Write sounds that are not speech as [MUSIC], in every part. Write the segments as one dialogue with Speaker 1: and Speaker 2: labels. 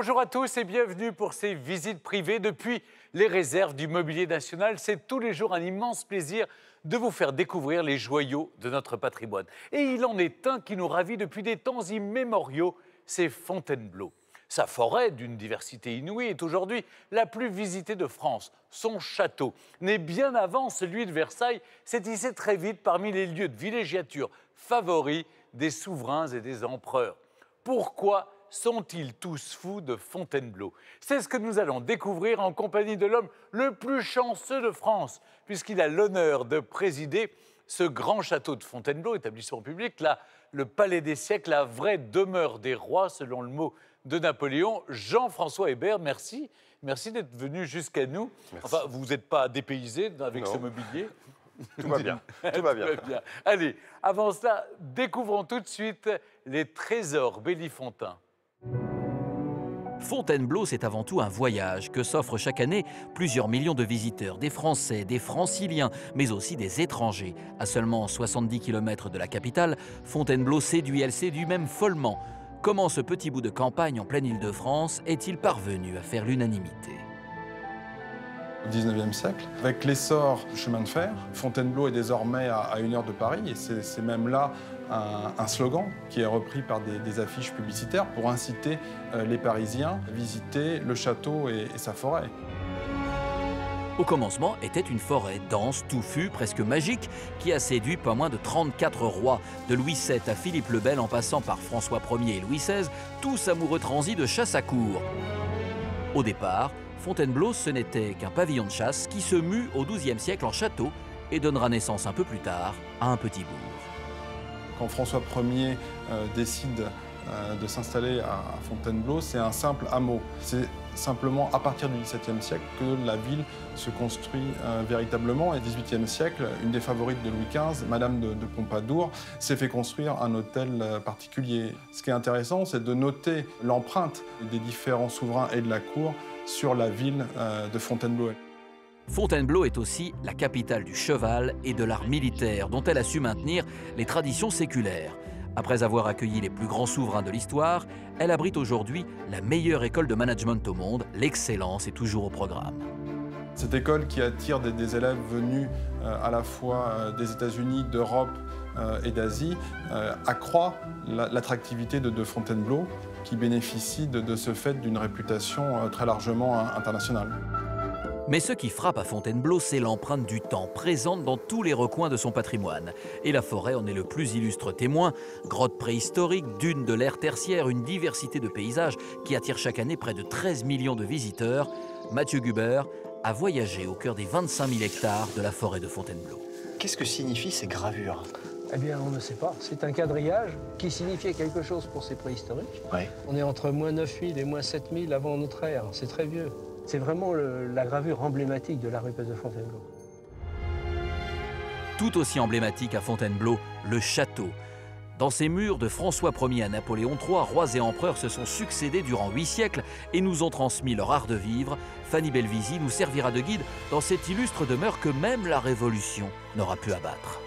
Speaker 1: Bonjour à tous et bienvenue pour ces visites privées depuis les réserves du Mobilier National. C'est tous les jours un immense plaisir de vous faire découvrir les joyaux de notre patrimoine. Et il en est un qui nous ravit depuis des temps immémoriaux, c'est Fontainebleau. Sa forêt, d'une diversité inouïe, est aujourd'hui la plus visitée de France. Son château, né bien avant celui de Versailles, s'est hissé très vite parmi les lieux de villégiature favoris des souverains et des empereurs. Pourquoi sont-ils tous fous de Fontainebleau? C'est ce que nous allons découvrir en compagnie de l'homme le plus chanceux de France, puisqu'il a l'honneur de présider ce grand château de Fontainebleau, établissement public, là, le palais des siècles, la vraie demeure des rois, selon le mot de Napoléon. Jean-François Hébert, merci. Merci d'être venu jusqu'à nous. Enfin, vous n'êtes pas dépaysé avec ce mobilier? [LAUGHS]
Speaker 2: Tout va bien. Tout va bien.
Speaker 1: Allez, avant cela, découvrons tout de suite les trésors Bellifontains.
Speaker 3: Fontainebleau, c'est avant tout un voyage que s'offrent chaque année plusieurs millions de visiteurs, des Français, des Franciliens, mais aussi des étrangers. À seulement 70 km de la capitale, Fontainebleau séduit, elle séduit même follement. Comment ce petit bout de campagne en pleine Île-de-France est-il parvenu à faire l'unanimité?
Speaker 2: Au 19e siècle. Avec l'essor du chemin de fer, Fontainebleau est désormais à une heure de Paris et c'est même là un, slogan qui est repris par des, affiches publicitaires pour inciter euh, les Parisiens à visiter le château et, sa forêt.
Speaker 3: Au commencement était une forêt dense, touffue, presque magique, qui a séduit pas moins de 34 rois, de Louis VII à Philippe le Bel en passant par François Ier et Louis XVI, tous amoureux transis de chasse à cour. Au départ, Fontainebleau, ce n'était qu'un pavillon de chasse qui se mue au XIIe siècle en château et donnera naissance un peu plus tard à un petit bourg
Speaker 2: quand François Ier euh, décide euh, de s'installer à Fontainebleau, c'est un simple hameau. C'est simplement à partir du XVIIe siècle que la ville se construit euh, véritablement. Et XVIIIe siècle, une des favorites de Louis XV, Madame de, Pompadour, s'est fait construire un hôtel particulier. Ce qui est intéressant, c'est de noter l'empreinte des différents souverains et de la cour sur la ville de Fontainebleau.
Speaker 3: Fontainebleau est aussi la capitale du cheval et de l'art militaire, dont elle a su maintenir les traditions séculaires. Après avoir accueilli les plus grands souverains de l'histoire, elle abrite aujourd'hui la meilleure école de management au monde. L'excellence est toujours au programme.
Speaker 2: Cette école qui attire des, élèves venus euh, à la fois euh, des États-Unis, d'Europe euh, et d'Asie accroît l'attractivité de, Fontainebleau, qui bénéficie de ce fait d'une réputation très largement internationale.
Speaker 3: Mais ce qui frappe à Fontainebleau, c'est l'empreinte du temps, présente dans tous les recoins de son patrimoine. Et la forêt en est le plus illustre témoin. Grottes préhistoriques, dunes de l'ère tertiaire, une diversité de paysages qui attire chaque année près de 13 millions de visiteurs. Mathieu Guber a voyagé au cœur des 25 000 hectares de la forêt de Fontainebleau.
Speaker 4: Qu'est-ce que signifient ces gravures?
Speaker 5: Eh bien, on ne sait pas. C'est un quadrillage qui signifiait quelque chose pour ces préhistoriques. On est entre moins 9000 et moins 7000 avant notre ère. C'est très vieux. C'est vraiment la gravure emblématique de la rue de Fontainebleau.
Speaker 3: Tout aussi emblématique à Fontainebleau, le château. Dans ces murs de François Ier à Napoléon III, rois et empereurs se sont succédés durant huit siècles et nous ont transmis leur art de vivre. Fanny Belvisi nous servira de guide dans cette illustre demeure que même la Révolution n'aura pu abattre.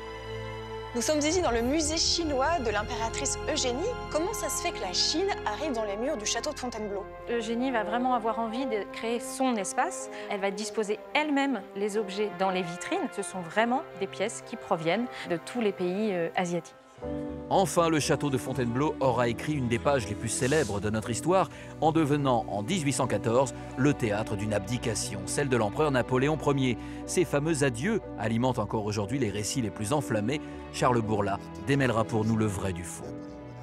Speaker 6: Nous sommes ici dans le musée chinois de l'impératrice Eugénie. Comment ça se fait que la Chine arrive dans les murs du château de Fontainebleau?
Speaker 7: Eugénie va vraiment avoir envie de créer son espace. Elle va disposer elle-même les objets dans les vitrines. Ce sont vraiment des pièces qui proviennent de tous les pays euh, asiatiques.
Speaker 3: Enfin, le château de Fontainebleau aura écrit une des pages les plus célèbres de notre histoire en devenant en 1814 le théâtre d'une abdication, celle de l'empereur Napoléon Ier. Ces fameux adieux alimentent encore aujourd'hui les récits les plus enflammés. Charles Bourla démêlera pour nous le vrai du faux.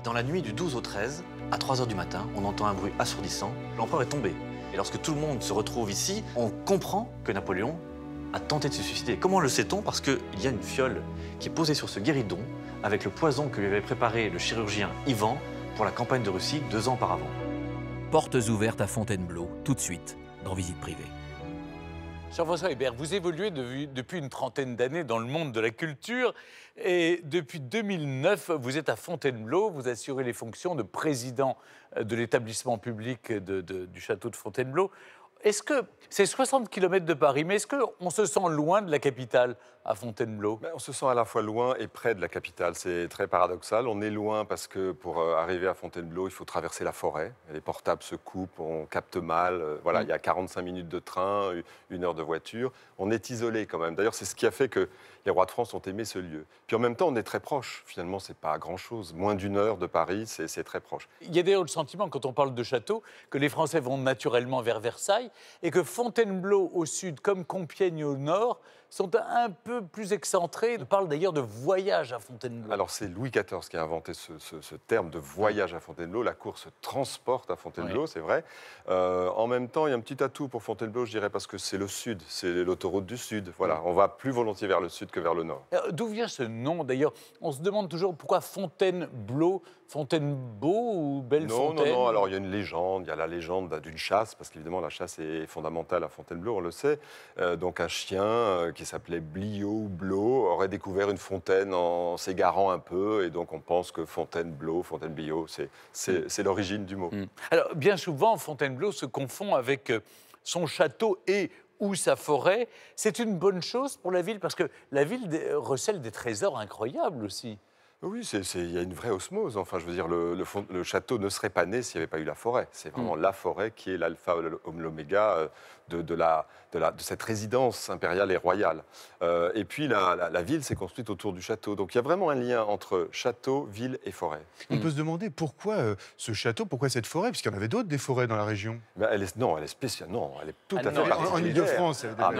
Speaker 4: Dans la nuit du 12 au 13, à 3 h du matin, on entend un bruit assourdissant. L'empereur est tombé. Et lorsque tout le monde se retrouve ici, on comprend que Napoléon a tenté de se suicider. Comment le sait-on? Parce qu'il y a une fiole qui est posée sur ce guéridon avec le poison que lui avait préparé le chirurgien Ivan pour la campagne de Russie deux ans auparavant.
Speaker 3: Portes ouvertes à Fontainebleau, tout de suite, dans Visite privée.
Speaker 1: Jean-François Hébert, vous évoluez depuis une trentaine d'années dans le monde de la culture et depuis 2009, vous êtes à Fontainebleau, vous assurez les fonctions de président de l'établissement public du château de Fontainebleau. Est-ce que c'est 60 km de Paris, mais est-ce qu'on se sent loin de la capitale à Fontainebleau?
Speaker 8: Ben, On se sent à la fois loin et près de la capitale. C'est très paradoxal. On est loin parce que pour euh, arriver à Fontainebleau, il faut traverser la forêt. Les portables se coupent, on capte mal. Euh, voilà, il y a 45 minutes de train, une heure de voiture. On est isolé quand même. D'ailleurs, c'est ce qui a fait que les rois de France ont aimé ce lieu. Puis en même temps, on est très proche. Finalement, c'est pas grand-chose. Moins d'une heure de Paris, c'est très proche.
Speaker 1: Il y a d'ailleurs le sentiment, quand on parle de château, que les Français vont naturellement vers Versailles et que Fontainebleau au sud, comme Compiègne au nord, sont un peu plus excentrés. On parle d'ailleurs de voyage à Fontainebleau.
Speaker 8: Alors c'est Louis XIV qui a inventé ce, terme de voyage à Fontainebleau. La cour se transporte à Fontainebleau, c'est vrai. Euh, en même temps, il y a un petit atout pour Fontainebleau, je dirais, parce que c'est le sud, c'est l'autoroute du sud. Voilà, on va plus volontiers vers le sud que vers le nord.
Speaker 1: D'où vient ce nom d'ailleurs? On se demande toujours pourquoi Fontainebleau? Fontainebleau ou Bellefontaine?
Speaker 8: Non, non, non. Alors il y a une légende. Il y a la légende d'une chasse, parce qu'évidemment la chasse est fondamentale à Fontainebleau, on le sait. Euh, donc un chien euh, qui s'appelait Blio ou Blo aurait découvert une fontaine en s'égarant un peu, et donc on pense que Fontainebleau, Fontainebleau, c'est l'origine du mot. Hmm.
Speaker 1: Alors bien souvent, Fontainebleau se confond avec euh, son château et ou sa forêt. C'est une bonne chose pour la ville parce que la ville recèle des trésors incroyables aussi.
Speaker 8: Oui, il y a une vraie osmose. Enfin, je veux dire, le, le, château ne serait pas né s'il n'y avait pas eu la forêt. C'est vraiment mm. la forêt qui est l'alpha, l'oméga euh, de, de, la, de, la, de, cette résidence impériale et royale. Euh, et puis, la, la, ville s'est construite autour du château. Donc, il y a vraiment un lien entre château, ville et forêt.
Speaker 9: On peut se demander pourquoi euh, ce château, pourquoi cette forêt? Puisqu'il y en avait d'autres, des forêts dans la région.
Speaker 8: Ben, elle est, non, elle est spéciale. Non, elle est tout
Speaker 9: ah
Speaker 8: à fait
Speaker 9: En, en Ile-de-France, elle,
Speaker 8: ah,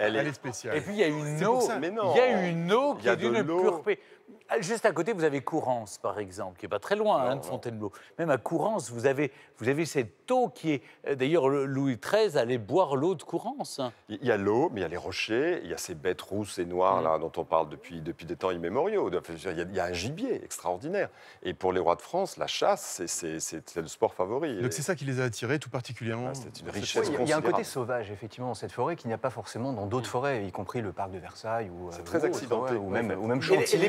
Speaker 9: elle, est... spéciale.
Speaker 1: Et puis, il y a une eau, il y a une eau qui est d'une pure paix. Ah, juste à côté, vous avez Courance, par exemple, qui n'est pas très loin hein, de Fontainebleau. Même à Courance, vous avez, vous avez cette eau qui est. Euh, d'ailleurs, Louis XIII allait boire l'eau de Courance.
Speaker 8: Il y a l'eau, mais il y a les rochers, il y a ces bêtes rousses et noires mm. là, dont on parle depuis, depuis des temps immémoriaux. Il y, a, un gibier extraordinaire. Et pour les rois de France, la chasse, c'est le sport favori.
Speaker 9: Donc c'est ça qui les a attirés tout particulièrement ah,
Speaker 8: C'est une richesse
Speaker 10: Il y a un côté sauvage, effectivement, dans cette forêt qu'il n'y a pas forcément dans d'autres forêts, y compris le parc de Versailles.
Speaker 8: C'est euh, très accidenté.
Speaker 10: ou même, ou même Chantilly.
Speaker 1: Et les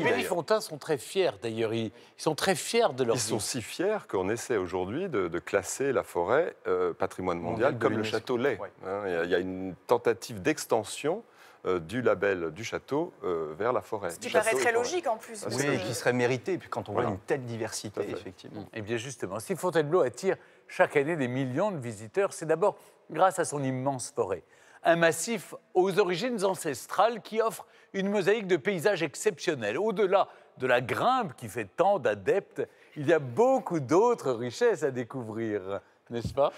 Speaker 1: sont très fiers d'ailleurs. Ils, sont très fiers de leur
Speaker 8: Ils sont si fiers qu'on essaie aujourd'hui de, classer la forêt euh, patrimoine mondial comme le château l'est. Hein. il y a une tentative d'extension euh, du label du château euh, vers la forêt.
Speaker 6: Ce qui paraît très logique en plus.
Speaker 10: Oui, et qui serait mérité, puis quand on voit une telle diversité, effectivement.
Speaker 1: Et eh bien justement, si Fontainebleau attire chaque année des millions de visiteurs, c'est d'abord grâce à son immense forêt un massif aux origines ancestrales qui offre une mosaïque de paysages exceptionnels. Au-delà de la grimpe qui fait tant d'adeptes, il y a beaucoup d'autres richesses à découvrir, n'est-ce pas?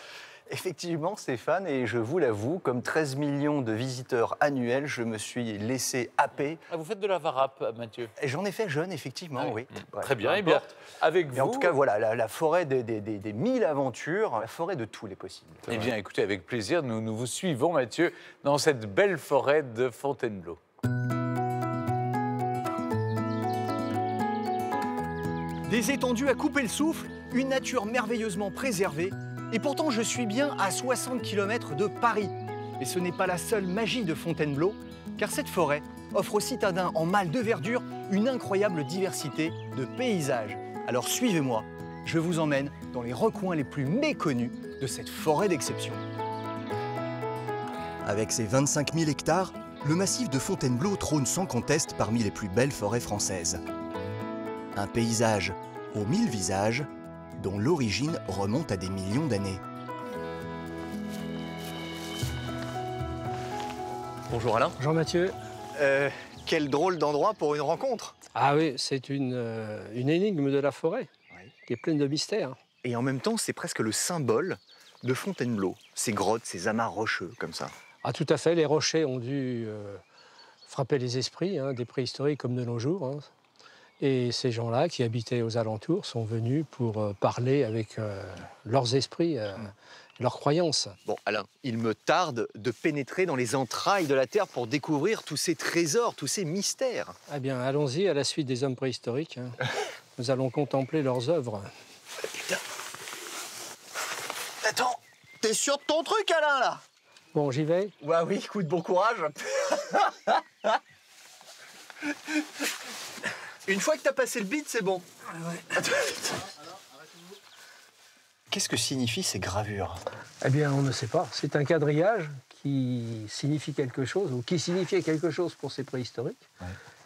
Speaker 10: Effectivement, Stéphane, et je vous l'avoue, comme 13 millions de visiteurs annuels, je me suis laissé happer.
Speaker 1: Ah, vous faites de la varap, Mathieu?
Speaker 10: J'en ai fait jeune, effectivement, ah oui.
Speaker 1: Très bien, et bien, avec vous...
Speaker 10: en tout cas, voilà, la, forêt des, mille aventures, la forêt de tous les possibles.
Speaker 1: Eh bien, écoutez, avec plaisir, nous, nous vous suivons, Mathieu, dans cette belle forêt de Fontainebleau.
Speaker 11: Des étendues à couper le souffle, une nature merveilleusement préservée et pourtant, je suis bien à 60 km de Paris. Et ce n'est pas la seule magie de Fontainebleau, car cette forêt offre aux citadins en mal de verdure une incroyable diversité de paysages. Alors suivez-moi, je vous emmène dans les recoins les plus méconnus de cette forêt d'exception.
Speaker 12: Avec ses 25 000 hectares, le massif de Fontainebleau trône sans conteste parmi les plus belles forêts françaises. Un paysage aux mille visages dont l'origine remonte à des millions d'années.
Speaker 10: Bonjour Alain.
Speaker 5: Bonjour Mathieu.
Speaker 10: Euh, quel drôle d'endroit pour une rencontre.
Speaker 5: Ah oui, c'est une, euh, une, énigme de la forêt qui est pleine de mystères.
Speaker 10: Et en même temps, c'est presque le symbole de Fontainebleau, ces grottes, ces amas rocheux comme ça.
Speaker 5: Ah tout à fait, les rochers ont dû euh, frapper les esprits hein, des préhistoriques comme de nos jours. Hein. Et ces gens-là qui habitaient aux alentours sont venus pour euh, parler avec euh, leurs esprits, euh, leurs croyances.
Speaker 10: Bon, Alain, il me tarde de pénétrer dans les entrailles de la Terre pour découvrir tous ces trésors, tous ces mystères.
Speaker 5: Eh bien, allons-y à la suite des hommes préhistoriques. Hein. [LAUGHS] Nous allons contempler leurs œuvres.
Speaker 10: Putain Attends, t'es sûr de ton truc, Alain, là?
Speaker 5: Bon, j'y vais
Speaker 10: Ouais, oui, écoute, bon courage. [LAUGHS] Une fois que t'as passé le beat, c'est bon. Qu'est-ce que signifient ces gravures?
Speaker 5: Eh bien, on ne sait pas. C'est un quadrillage qui signifie quelque chose, ou qui signifiait quelque chose pour ces préhistoriques,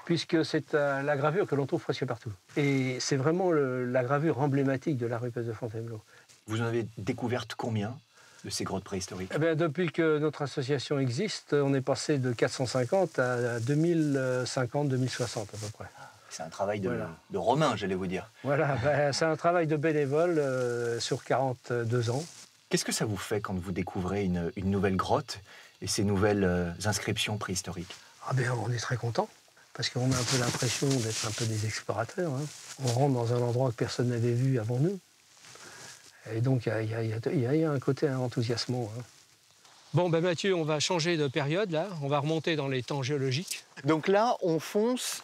Speaker 5: puisque c'est euh, la gravure que l'on trouve presque partout. Et c'est vraiment le- la gravure emblématique de la rupesse de Fontainebleau.
Speaker 10: Vous en avez découvertes combien de ces grottes préhistoriques?
Speaker 5: Eh bien, depuis que notre association existe, on est passé de 450 à 2050, 2060 à peu près.
Speaker 10: C'est un travail de,
Speaker 5: Voilà.
Speaker 10: de romain, j'allais vous dire.
Speaker 5: Voilà, [LAUGHS] ben, c'est un travail de bénévole euh, sur 42 ans.
Speaker 10: Qu'est-ce que ça vous fait quand vous découvrez une, une nouvelle grotte et ces nouvelles euh, inscriptions préhistoriques?
Speaker 5: Ah ben, on est très content parce qu'on a un peu l'impression d'être un peu des explorateurs. hein. On rentre dans un endroit que personne n'avait vu avant nous. Et donc, y y, y il y a un côté enthousiasmant. hein. Bon, ben Mathieu, on va changer de période là. On va remonter dans les temps géologiques.
Speaker 10: Donc là, on fonce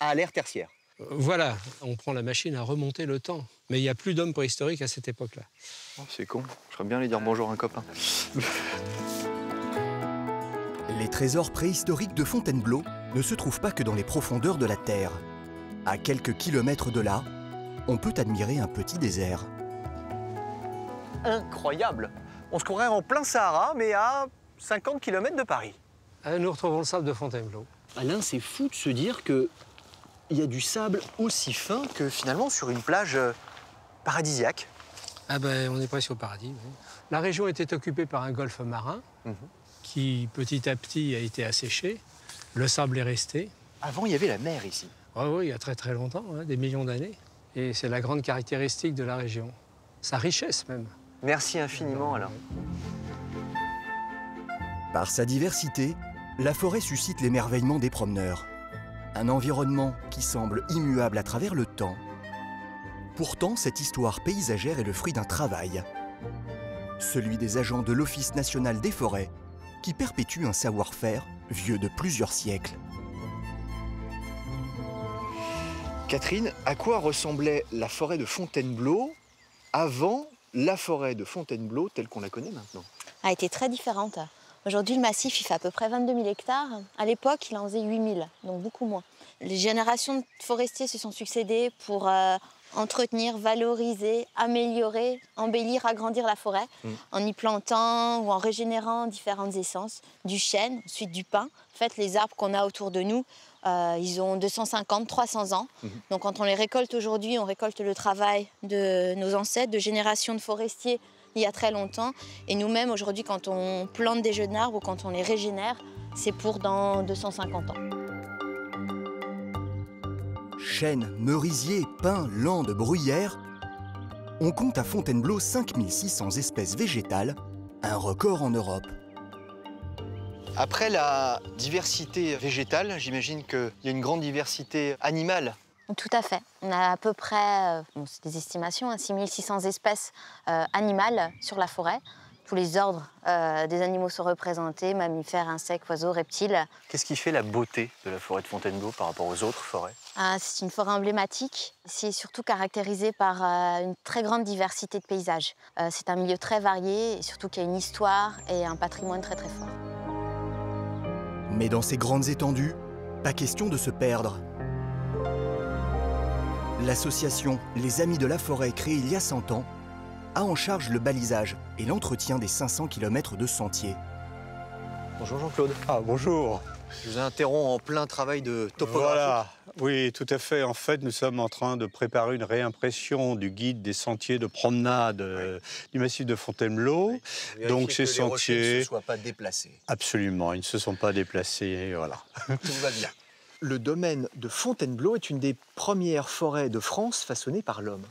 Speaker 10: à l'ère tertiaire.
Speaker 5: Euh, Voilà, on prend la machine à remonter le temps. Mais il n'y a plus d'hommes préhistoriques à cette époque-là.
Speaker 10: Oh, c'est con. Je ferais bien aller dire bonjour à un copain. [LAUGHS]
Speaker 12: Les trésors préhistoriques de Fontainebleau ne se trouvent pas que dans les profondeurs de la Terre. À quelques kilomètres de là, on peut admirer un petit désert.
Speaker 10: Incroyable On se croirait en plein Sahara, mais à 50 km de Paris.
Speaker 5: Ah, Nous retrouvons le sable de Fontainebleau.
Speaker 10: Alain, c'est fou de se dire que il y a du sable aussi fin que finalement sur une plage euh, paradisiaque.
Speaker 5: Ah ben, on est presque au paradis. oui. La région était occupée par un golfe marin
Speaker 10: Mhm.
Speaker 5: qui, petit à petit, a été asséché. Le sable est resté.
Speaker 10: Avant, il y avait la mer ici.
Speaker 5: Ah oui, il y a très très longtemps, hein, des millions d'années. Et c'est la grande caractéristique de la région. Sa richesse même.
Speaker 10: Merci infiniment, Alain.
Speaker 12: Par sa diversité, la forêt suscite l'émerveillement des promeneurs. Un environnement qui semble immuable à travers le temps. Pourtant, cette histoire paysagère est le fruit d'un travail. Celui des agents de l'Office national des forêts, qui perpétue un savoir-faire vieux de plusieurs siècles.
Speaker 10: Catherine, à quoi ressemblait la forêt de Fontainebleau avant la forêt de Fontainebleau telle qu'on la connaît maintenant?
Speaker 13: A été très différente. Aujourd'hui, le massif, il fait à peu près 22 000 hectares. À l'époque, il en faisait 8 000, donc beaucoup moins. Les générations de forestiers se sont succédées pour euh, entretenir, valoriser, améliorer, embellir, agrandir la forêt
Speaker 14: Mm.
Speaker 13: en y plantant ou en régénérant différentes essences, du chêne, ensuite du pin. En fait, les arbres qu'on a autour de nous, euh, ils ont 250, 300 ans.
Speaker 14: Mhm.
Speaker 13: Donc quand on les récolte aujourd'hui, on récolte le travail de nos ancêtres, de générations de forestiers il y a très longtemps. Et nous-mêmes, aujourd'hui, quand on plante des jeunes arbres ou quand on les régénère, c'est pour dans 250 ans.
Speaker 12: Chênes, merisiers, pins, landes, bruyères. On compte à Fontainebleau 5600 espèces végétales, un record en Europe.
Speaker 10: Après la diversité végétale, j'imagine qu'il y a une grande diversité animale.
Speaker 13: Tout à fait. On a à peu près, euh, bon, c'est des estimations, hein, 6600 espèces euh, animales sur la forêt. Tous les ordres euh, des animaux sont représentés, mammifères, insectes, oiseaux, reptiles.
Speaker 10: Qu'est-ce qui fait la beauté de la forêt de Fontainebleau par rapport aux autres forêts?
Speaker 13: Ah, c'est une forêt emblématique. C'est surtout caractérisé par euh, une très grande diversité de paysages. Euh, c'est un milieu très varié et surtout qu'il y a une histoire et un patrimoine très très fort.
Speaker 12: Mais dans ces grandes étendues, pas question de se perdre. L'association Les Amis de la Forêt, créée il y a 100 ans, a en charge le balisage et l'entretien des 500 km de sentiers.
Speaker 10: Bonjour Jean-Claude.
Speaker 15: Ah, bonjour.
Speaker 10: Je vous interromps en plein travail de topographie.
Speaker 15: Voilà, oui, tout à fait. En fait, nous sommes en train de préparer une réimpression du guide des sentiers de promenade euh, du massif de Fontainebleau. Donc,
Speaker 10: que
Speaker 15: ces
Speaker 10: les rochers ne
Speaker 15: sentiers.
Speaker 10: se soient pas déplacés.
Speaker 15: Absolument, ils ne se sont pas déplacés. Voilà.
Speaker 10: Tout va bien. Le domaine de Fontainebleau est une des premières forêts de France façonnées par l'homme.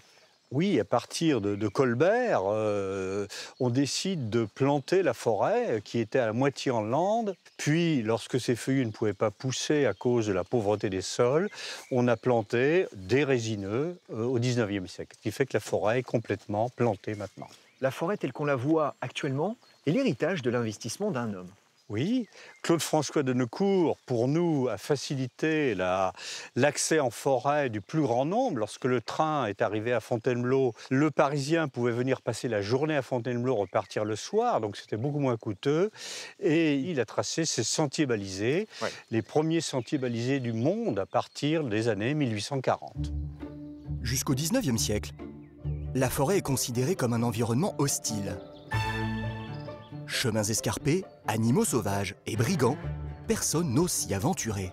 Speaker 15: Oui, à partir de, de Colbert, euh, on décide de planter la forêt qui était à la moitié en lande. Puis, lorsque ces feuillus ne pouvaient pas pousser à cause de la pauvreté des sols, on a planté des résineux euh, au 19e siècle, ce qui fait que la forêt est complètement plantée maintenant.
Speaker 10: La forêt telle qu'on la voit actuellement est l'héritage de l'investissement d'un homme.
Speaker 15: Oui, Claude-François de Neucourt, pour nous, a facilité la- l'accès en forêt du plus grand nombre. Lorsque le train est arrivé à Fontainebleau, le Parisien pouvait venir passer la journée à Fontainebleau, repartir le soir, donc c'était beaucoup moins coûteux. Et il a tracé ces sentiers balisés, les premiers sentiers balisés du monde à partir des années 1840.
Speaker 12: Jusqu'au 19e siècle, la forêt est considérée comme un environnement hostile. Chemins escarpés, animaux sauvages et brigands, personne n'ose s'y aventurer.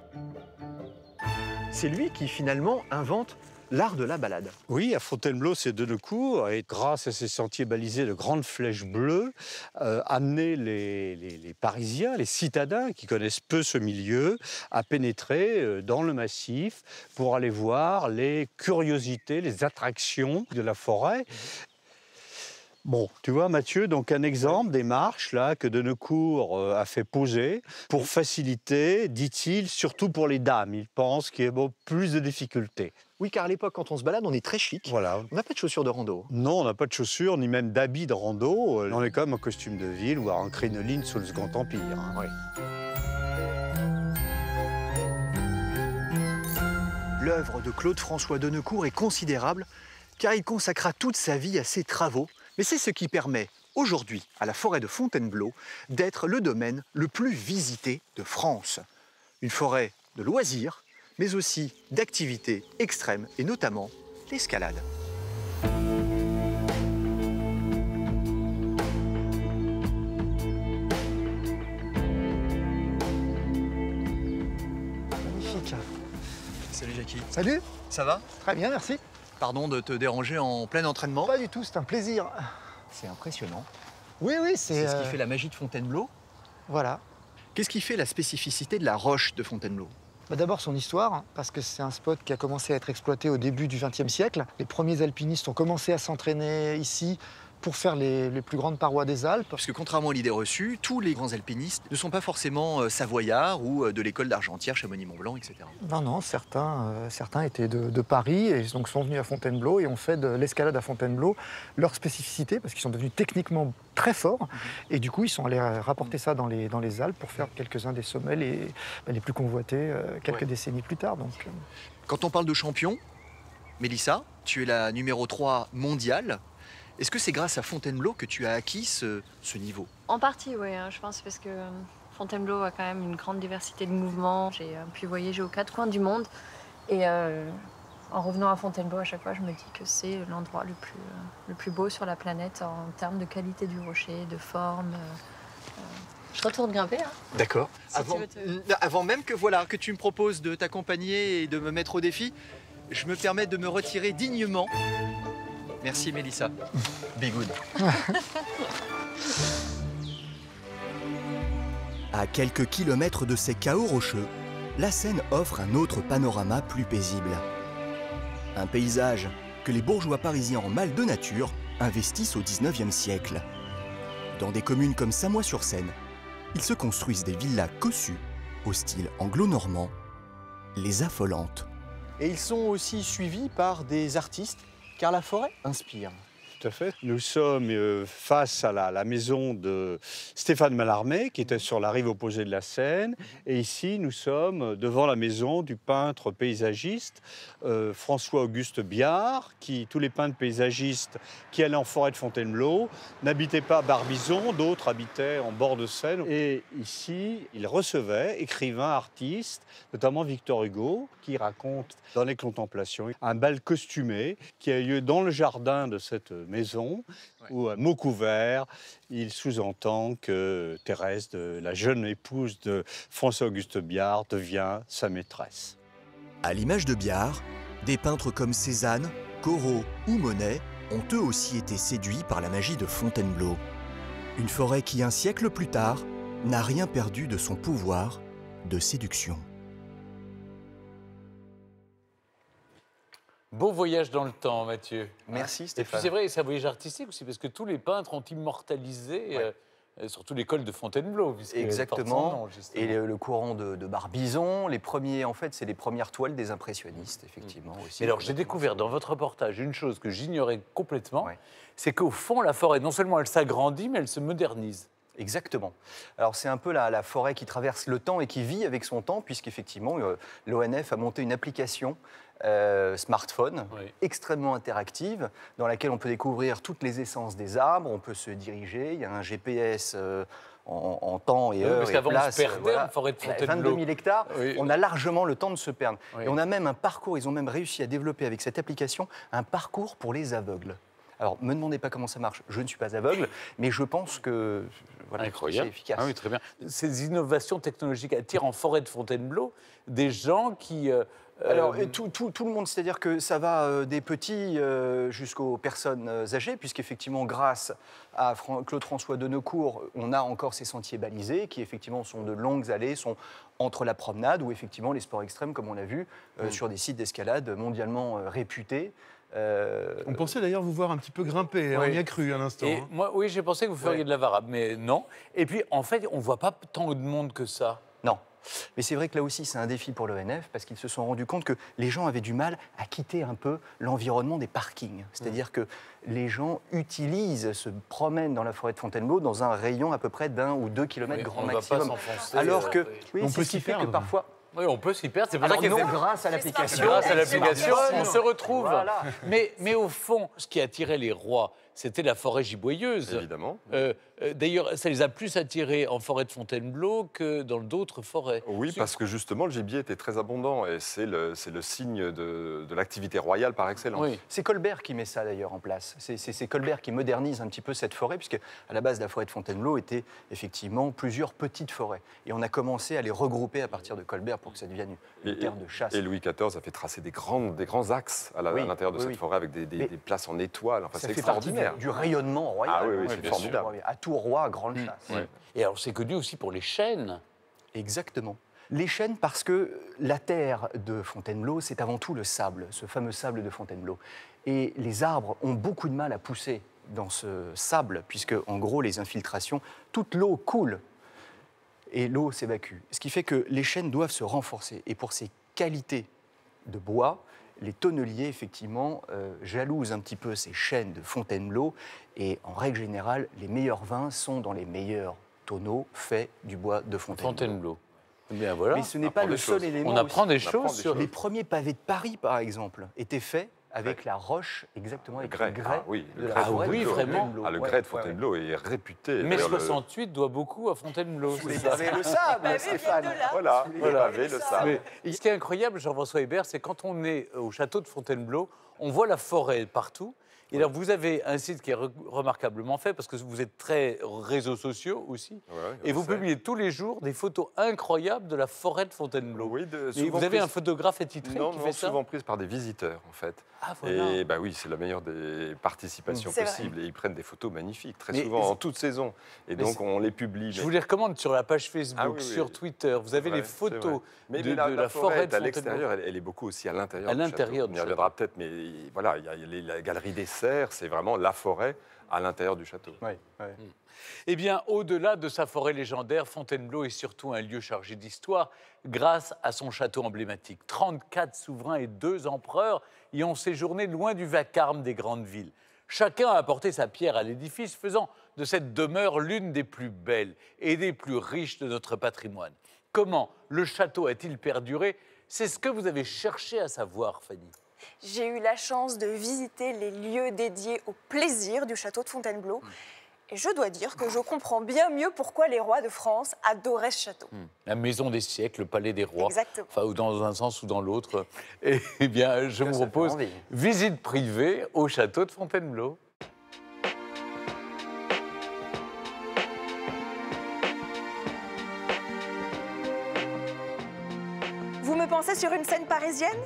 Speaker 10: C'est lui qui finalement invente l'art de la balade.
Speaker 15: Oui, à Fontainebleau, c'est Denecourt, et grâce à ces sentiers balisés de grandes flèches bleues, euh, amener les, les- les Parisiens, les citadins qui connaissent peu ce milieu, à pénétrer euh, dans le massif pour aller voir les curiosités, les attractions de la forêt. Bon, tu vois Mathieu, donc un exemple des marches là que Denecourt euh, a fait poser pour faciliter, dit-il, surtout pour les dames. Il pense qu'il y a bon, plus de difficultés.
Speaker 10: Oui, car à l'époque, quand on se balade, on est très chic.
Speaker 15: Voilà.
Speaker 10: On n'a pas de chaussures de rando.
Speaker 15: Non, on n'a pas de chaussures, ni même d'habits de rando. Euh, On est quand même en costume de ville ou en crinoline sous le Second Empire. hein.
Speaker 10: L'œuvre de Claude-François Denecourt est considérable car il consacra toute sa vie à ses travaux. Mais c'est ce qui permet aujourd'hui à la forêt de Fontainebleau d'être le domaine le plus visité de France. Une forêt de loisirs, mais aussi d'activités extrêmes et notamment l'escalade.
Speaker 11: Magnifique.
Speaker 10: Salut Jackie.
Speaker 11: Salut,
Speaker 10: Ça va?
Speaker 11: Très bien, merci.
Speaker 10: Pardon de te déranger en plein entraînement.
Speaker 11: Pas du tout, c'est un plaisir.
Speaker 10: C'est impressionnant.
Speaker 11: Oui, oui, c'est.
Speaker 10: C'est ce qui
Speaker 11: euh,
Speaker 10: fait la magie de Fontainebleau.
Speaker 11: Voilà.
Speaker 10: Qu'est-ce qui fait la spécificité de la roche de Fontainebleau?
Speaker 11: Bah, D'abord son histoire, hein, parce que c'est un spot qui a commencé à être exploité au début du XXe siècle. Les premiers alpinistes ont commencé à s'entraîner ici pour faire les, les plus grandes parois des Alpes.
Speaker 10: Parce que contrairement à l'idée reçue, tous les grands alpinistes ne sont pas forcément euh, savoyards ou euh, de l'école d'Argentière, Chamonix-Mont-Blanc, etc.
Speaker 11: Non, non, certains, euh, certains étaient de, de Paris et donc sont venus à Fontainebleau et ont fait de l'escalade à Fontainebleau leur spécificité parce qu'ils sont devenus techniquement très forts et du coup ils sont allés rapporter ça dans les, dans les Alpes pour faire quelques-uns des sommets les, bah, les plus convoités quelques
Speaker 10: Ouais.
Speaker 11: décennies plus tard. Donc,
Speaker 10: Quand on parle de champion, Mélissa, tu es la numéro 3 mondiale. Est-ce que c'est grâce à Fontainebleau que tu as acquis ce, ce niveau?
Speaker 14: En partie, oui, hein, je pense, parce que euh, Fontainebleau a quand même une grande diversité de mouvements. J'ai euh, pu voyager aux quatre coins du monde. Et euh, en revenant à Fontainebleau, à chaque fois, je me dis que c'est l'endroit le plus, euh, le plus beau sur la planète en termes de qualité du rocher, de forme. euh. Je retourne grimper. Hein.
Speaker 10: D'accord.
Speaker 14: Si
Speaker 10: avant,
Speaker 14: te-
Speaker 10: avant même que voilà que tu me proposes de t'accompagner et de me mettre au défi, je me permets de me retirer dignement. Merci Mélissa. Be good. [LAUGHS]
Speaker 12: À quelques kilomètres de ces chaos rocheux, la Seine offre un autre panorama plus paisible. Un paysage que les bourgeois parisiens en mal de nature investissent au XIXe siècle. Dans des communes comme Samois-sur-Seine, ils se construisent des villas cossues au style anglo-normand, les affolantes.
Speaker 10: Et ils sont aussi suivis par des artistes, car la forêt inspire.
Speaker 15: Nous sommes euh, face à la, la maison de Stéphane Mallarmé, qui était sur la rive opposée de la Seine. Et ici, nous sommes devant la maison du peintre paysagiste euh, François-Auguste Biard, qui, tous les peintres paysagistes qui allaient en forêt de Fontainebleau, n'habitaient pas à Barbizon, d'autres habitaient en bord de Seine. Et ici, il recevait écrivains, artistes, notamment Victor Hugo, qui raconte dans les contemplations un bal costumé qui a lieu dans le jardin de cette maison, où à mot couvert, il sous-entend que Thérèse, de- la jeune épouse de François-Auguste Biard, devient sa maîtresse.
Speaker 12: À l'image de Biard, des peintres comme Cézanne, Corot ou Monet ont eux aussi été séduits par la magie de Fontainebleau. Une forêt qui, un siècle plus tard, n'a rien perdu de son pouvoir de séduction.
Speaker 1: Beau voyage dans le temps, Mathieu.
Speaker 10: Merci,
Speaker 1: Et puis
Speaker 10: Stéphane.
Speaker 1: c'est vrai, c'est un voyage artistique aussi, parce que tous les peintres ont immortalisé, euh, euh, surtout l'école de Fontainebleau.
Speaker 16: Exactement.
Speaker 1: nom,
Speaker 16: et le, le courant de, de Barbizon, les premiers, en fait, c'est les premières toiles des impressionnistes, effectivement. Aussi.
Speaker 1: Mais alors, j'ai découvert dans votre reportage une chose que j'ignorais complètement, c'est qu'au fond, la forêt, non seulement elle s'agrandit, mais elle se modernise.
Speaker 16: Exactement. Alors c'est un peu la, la forêt qui traverse le temps et qui vit avec son temps, puisqu'effectivement, euh, l'ONF a monté une application euh, smartphone extrêmement interactive, dans laquelle on peut découvrir toutes les essences des arbres, on peut se diriger, il y a un GPS euh, en, en temps et
Speaker 1: Oui,
Speaker 16: heure
Speaker 1: parce qu'avant, on se perdait en forêt de
Speaker 16: Voilà,
Speaker 1: Fontainebleau.
Speaker 16: 22 000 hectares,
Speaker 1: Oui.
Speaker 16: on a largement le temps de se perdre. Et on a même un parcours, ils ont même réussi à développer avec cette application un parcours pour les aveugles Alors, me demandez pas comment ça marche, je ne suis pas aveugle, mais je pense que voilà, c'est
Speaker 1: Incroyable.
Speaker 16: efficace.
Speaker 1: Ah oui, très bien. Ces innovations technologiques attirent en forêt de Fontainebleau des gens qui. euh,
Speaker 16: Alors,
Speaker 1: euh,
Speaker 16: et tout, tout- tout le monde, c'est-à-dire que ça va euh, des petits euh, jusqu'aux personnes âgées, puisqu'effectivement, grâce à Fran- Claude François de Neucourt, on a encore ces sentiers balisés qui, effectivement, sont de longues allées, sont entre la promenade ou, effectivement, les sports extrêmes, comme on l'a vu, euh,
Speaker 9: Mm.
Speaker 16: sur des sites d'escalade mondialement euh, réputés. Euh,
Speaker 9: On pensait d'ailleurs vous voir un petit peu grimper, hein, on
Speaker 1: Oui.
Speaker 9: y a cru un instant.
Speaker 1: Et
Speaker 9: hein.
Speaker 1: moi, oui, j'ai pensé que vous feriez
Speaker 16: Ouais.
Speaker 1: de la varab, mais non. Et puis, en fait, on ne voit pas tant de monde que ça.
Speaker 16: Non. Mais c'est vrai que là aussi, c'est un défi pour l'ONF parce qu'ils se sont rendus compte que les gens avaient du mal à quitter un peu l'environnement des parkings. C'est-à-dire que les gens utilisent, se promènent dans la forêt de Fontainebleau dans un rayon à peu près d'un ou deux kilomètres
Speaker 1: Oui,
Speaker 16: grand
Speaker 1: on ne va
Speaker 16: maximum.
Speaker 1: pas s'enfoncer.
Speaker 16: Alors
Speaker 1: euh,
Speaker 16: que,
Speaker 1: oui.
Speaker 16: oui,
Speaker 9: On
Speaker 16: c'est
Speaker 9: peut s'y
Speaker 16: que
Speaker 9: perdre.
Speaker 16: parfois,
Speaker 1: Oui, on peut s'y perdre. C'est pour ça
Speaker 16: alors
Speaker 1: qu'il y a
Speaker 16: non,
Speaker 1: des-
Speaker 16: grâce à l'application.
Speaker 1: Grâce à l'application, on se retrouve.
Speaker 16: Voilà.
Speaker 1: Mais, mais au fond, ce qui attirait les rois, c'était la forêt giboyeuse.
Speaker 8: Évidemment.
Speaker 1: Euh, D'ailleurs, ça les a plus attirés en forêt de Fontainebleau que dans d'autres forêts.
Speaker 8: Oui, parce que justement, le gibier était très abondant et c'est le, c'est le signe de, de l'activité royale par excellence.
Speaker 1: Oui.
Speaker 16: C'est Colbert qui met ça d'ailleurs en place. C'est- Colbert qui modernise un petit peu cette forêt, puisque à la base, la forêt de Fontainebleau était effectivement plusieurs petites forêts. Et on a commencé à les regrouper à partir de Colbert pour que ça devienne une
Speaker 8: Et-
Speaker 16: terre de chasse.
Speaker 8: Et Louis XIV a fait tracer des, grandes, des grands axes à
Speaker 16: Oui,
Speaker 8: l'intérieur de
Speaker 16: oui,
Speaker 8: cette
Speaker 16: oui.
Speaker 8: forêt avec des, des- places en étoiles. Enfin,
Speaker 16: ça
Speaker 8: c'est
Speaker 16: fait partie
Speaker 8: extraordinaire.
Speaker 16: du, du rayonnement royal.
Speaker 8: Ah oui, oui, c'est formidable.
Speaker 16: sûr. À tout roi, grande
Speaker 1: Mm.
Speaker 16: chasse.
Speaker 8: Ouais.
Speaker 1: Et alors, c'est connu aussi pour les chênes.
Speaker 16: Exactement. Les chênes, parce que la terre de Fontainebleau, c'est avant tout le sable, ce fameux sable de Fontainebleau. Et les arbres ont beaucoup de mal à pousser dans ce sable, puisque, en gros, les infiltrations, toute l'eau coule et l'eau s'évacue. Ce qui fait que les chênes doivent se renforcer. Et pour ces qualités de bois, les tonneliers, effectivement, euh, jalousent un petit peu ces chênes de Fontainebleau. Et en règle générale, les meilleurs vins sont dans les meilleurs tonneaux faits du bois de Fontainebleau.
Speaker 1: Fontainebleau. Eh bien voilà.
Speaker 16: Mais ce n'est pas le seul
Speaker 8: choses.
Speaker 16: élément.
Speaker 1: On apprend des
Speaker 16: aussi.
Speaker 8: On apprend
Speaker 1: choses
Speaker 8: des
Speaker 1: sur
Speaker 16: Les premiers pavés de Paris, par exemple, étaient faits avec la roche, exactement
Speaker 8: Le
Speaker 16: avec
Speaker 8: grès.
Speaker 16: le grès.
Speaker 8: Ah oui, le
Speaker 16: de la
Speaker 8: grès de
Speaker 16: forêt de
Speaker 1: oui, vraiment.
Speaker 16: Fontainebleau.
Speaker 8: Ah, le
Speaker 16: Ouais,
Speaker 8: grès de
Speaker 16: ouais, ouais.
Speaker 8: Fontainebleau est réputé.
Speaker 1: Mais
Speaker 8: D'ailleurs, le-
Speaker 1: 68 doit beaucoup à Fontainebleau. Ça
Speaker 16: pavés, le sable, Stéphane.
Speaker 8: Voilà,
Speaker 16: pavés,
Speaker 8: pavé, le sable.
Speaker 1: Mais ce qui est incroyable, Jean-François Hébert, c'est quand on est au château de Fontainebleau, on voit la forêt partout. Et alors, vous avez un site qui est re- remarquablement fait parce que vous êtes très réseaux sociaux aussi.
Speaker 8: Ouais,
Speaker 1: Et vous
Speaker 8: sait.
Speaker 1: publiez tous les jours des photos incroyables de la forêt de Fontainebleau.
Speaker 8: Oui, de-
Speaker 1: Et vous avez un photographe attitré
Speaker 8: Non,
Speaker 1: qui
Speaker 8: non,
Speaker 1: fait ça
Speaker 8: souvent prises par des visiteurs, en fait.
Speaker 1: Ah, voilà.
Speaker 8: Et bah oui, c'est la meilleure des participations
Speaker 6: vrai.
Speaker 8: possibles. Et ils prennent des photos magnifiques, très
Speaker 1: Mais
Speaker 8: souvent, en toute saison. Et
Speaker 1: Mais
Speaker 8: donc, on les publie.
Speaker 1: Je
Speaker 8: mais-
Speaker 1: vous les recommande sur la page Facebook,
Speaker 8: Ah oui, oui.
Speaker 1: sur Twitter. Vous avez les photos de,
Speaker 8: mais la,
Speaker 1: de
Speaker 8: la
Speaker 1: la forêt de
Speaker 8: à l'extérieur, elle, elle est beaucoup aussi à l'intérieur.
Speaker 1: À l'intérieur
Speaker 8: On y reviendra peut-être, mais voilà, il y a la galerie des c'est vraiment la forêt à l'intérieur du château.
Speaker 16: Ouais.
Speaker 1: Eh bien, au-delà de sa forêt légendaire, Fontainebleau est surtout un lieu chargé d'histoire grâce à son château emblématique. 34 souverains et deux empereurs y ont séjourné loin du vacarme des grandes villes. Chacun a apporté sa pierre à l'édifice, faisant de cette demeure l'une des plus belles et des plus riches de notre patrimoine. Comment le château a-t-il perduré? C'est ce que vous avez cherché à savoir, Fanny.
Speaker 6: J'ai eu la chance de visiter les lieux dédiés au plaisir du château de Fontainebleau. Et je dois dire que je comprends bien mieux pourquoi les rois de France adoraient ce château.
Speaker 1: La maison des siècles, le palais des rois.
Speaker 6: Exactement.
Speaker 1: Enfin, ou dans un sens ou dans l'autre. Eh bien, je vous propose visite privée au château de Fontainebleau.
Speaker 6: Vous me pensez sur une scène parisienne?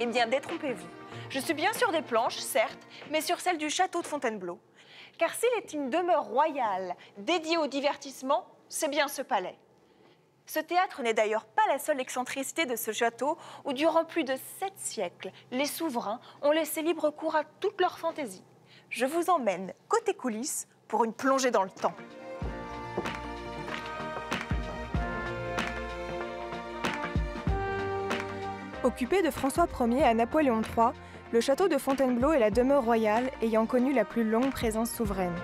Speaker 6: Eh bien, détrompez-vous. Je suis bien sur des planches, certes, mais sur celle du château de Fontainebleau. Car s'il est une demeure royale dédiée au divertissement, c'est bien ce palais. Ce théâtre n'est d'ailleurs pas la seule excentricité de ce château où, durant plus de sept siècles, les souverains ont laissé libre cours à toute leur fantaisie. Je vous emmène côté coulisses pour une plongée dans le temps.
Speaker 17: Occupé de François Ier à Napoléon III, le château de Fontainebleau est la demeure royale ayant connu la plus longue présence souveraine.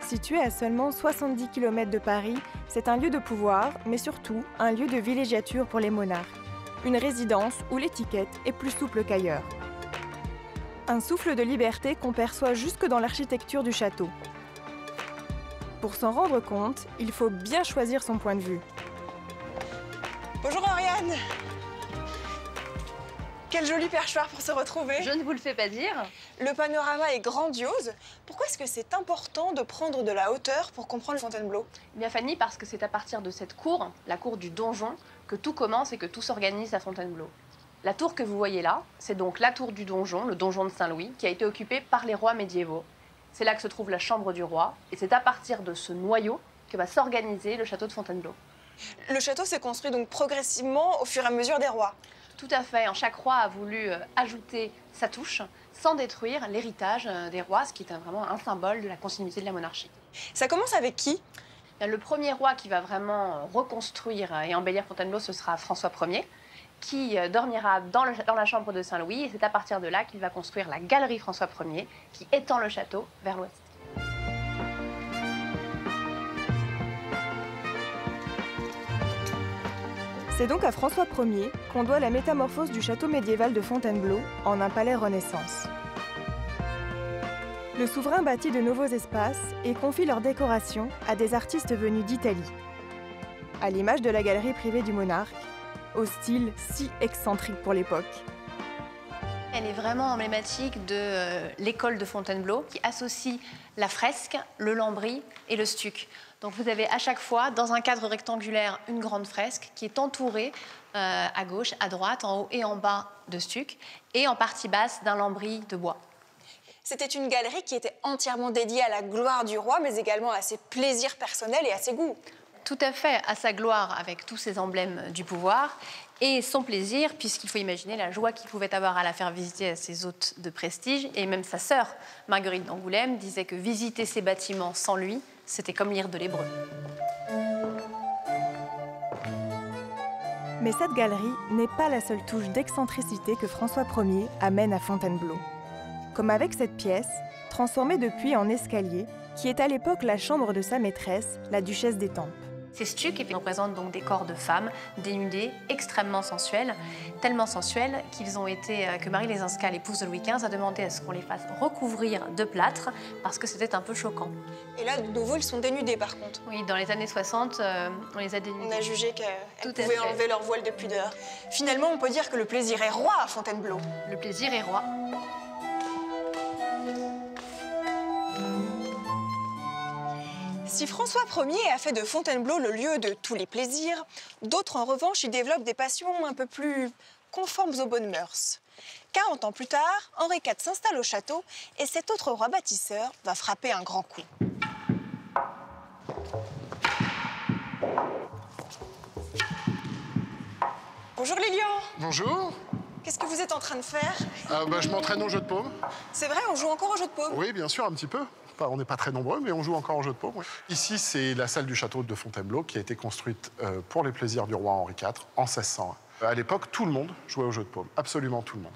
Speaker 17: Situé à seulement 70 km de Paris, c'est un lieu de pouvoir, mais surtout un lieu de villégiature pour les monarques. Une résidence où l'étiquette est plus souple qu'ailleurs. Un souffle de liberté qu'on perçoit jusque dans l'architecture du château. Pour s'en rendre compte, il faut bien choisir son point de vue.
Speaker 6: Bonjour Oriane quel joli perchoir pour se retrouver.
Speaker 14: Je ne vous le fais pas dire.
Speaker 6: Le panorama est grandiose. Pourquoi est-ce que c'est important de prendre de la hauteur pour comprendre Fontainebleau?
Speaker 14: Eh bien Fanny, parce que c'est à partir de cette cour, la cour du donjon, que tout commence et que tout s'organise à Fontainebleau. La tour que vous voyez là, c'est donc la tour du donjon, le donjon de Saint-Louis, qui a été occupé par les rois médiévaux. C'est là que se trouve la chambre du roi, et c'est à partir de ce noyau que va s'organiser le château de Fontainebleau.
Speaker 6: Le château s'est construit donc progressivement au fur et à mesure des rois.
Speaker 14: Tout à fait. Chaque roi a voulu euh, ajouter sa touche sans détruire l'héritage euh, des rois, ce qui est vraiment un symbole de la continuité de la monarchie.
Speaker 6: Ça commence avec qui?
Speaker 14: Le premier roi qui va vraiment reconstruire et embellir Fontainebleau, ce sera François Ier, qui euh, dormira dans, le, dans la chambre de Saint-Louis. Et c'est à partir de là qu'il va construire la galerie François Ier, qui étend le château vers l'ouest.
Speaker 17: C'est donc à François Ier qu'on doit la métamorphose du château médiéval de Fontainebleau en un palais Renaissance. Le souverain bâtit de nouveaux espaces et confie leur décoration à des artistes venus d'Italie. À l'image de la galerie privée du monarque, au style si excentrique pour l'époque.
Speaker 14: Elle est vraiment emblématique de euh, l'école de Fontainebleau qui associe la fresque, le lambris et le stuc. Donc vous avez à chaque fois, dans un cadre rectangulaire, une grande fresque qui est entourée euh, à gauche, à droite, en haut et en bas de stuc, et en partie basse d'un lambris de bois.
Speaker 6: C'était une galerie qui était entièrement dédiée à la gloire du roi, mais également à ses plaisirs personnels et à ses goûts.
Speaker 14: Tout à fait, à sa gloire avec tous ses emblèmes du pouvoir et son plaisir, puisqu'il faut imaginer la joie qu'il pouvait avoir à la faire visiter à ses hôtes de prestige. Et même sa sœur, Marguerite d'Angoulême, disait que visiter ces bâtiments sans lui, c'était comme lire de l'hébreu.
Speaker 17: Mais cette galerie n'est pas la seule touche d'excentricité que François Ier amène à Fontainebleau. Comme avec cette pièce, transformée depuis en escalier, qui est à l'époque la chambre de sa maîtresse, la duchesse d'Étampes.
Speaker 14: Ces stucs représentent donc des corps de femmes dénudés, extrêmement sensuels, tellement sensuels qu'ils ont été euh, que Marie Lesinska, l'épouse de Louis XV, a demandé à ce qu'on les fasse recouvrir de plâtre parce que c'était un peu choquant.
Speaker 6: Et là, de nouveau, ils sont dénudés par contre.
Speaker 14: Oui, dans les années 60, euh, on les a dénudés.
Speaker 6: On a jugé qu'elles pouvaient enlever leur voile de pudeur. Finalement, on peut dire que le plaisir est roi à Fontainebleau.
Speaker 14: Le plaisir est roi.
Speaker 6: Si François Ier a fait de Fontainebleau le lieu de tous les plaisirs, d'autres en revanche y développent des passions un peu plus conformes aux bonnes mœurs. 40 ans plus tard, Henri IV s'installe au château et cet autre roi bâtisseur va frapper un grand coup. Bonjour Lilian
Speaker 18: Bonjour
Speaker 6: Qu'est-ce que vous êtes en train de faire?
Speaker 18: Euh, bah, Je m'entraîne au jeu de paume.
Speaker 6: C'est vrai, on joue encore au jeu de paume?
Speaker 18: Oui, bien sûr, un petit peu. On n'est pas très nombreux, mais on joue encore au jeu de paume. Ici, c'est la salle du château de Fontainebleau qui a été construite euh, pour les plaisirs du roi Henri IV en 1601. À l'époque, tout le monde jouait au jeu de paume, absolument tout le monde.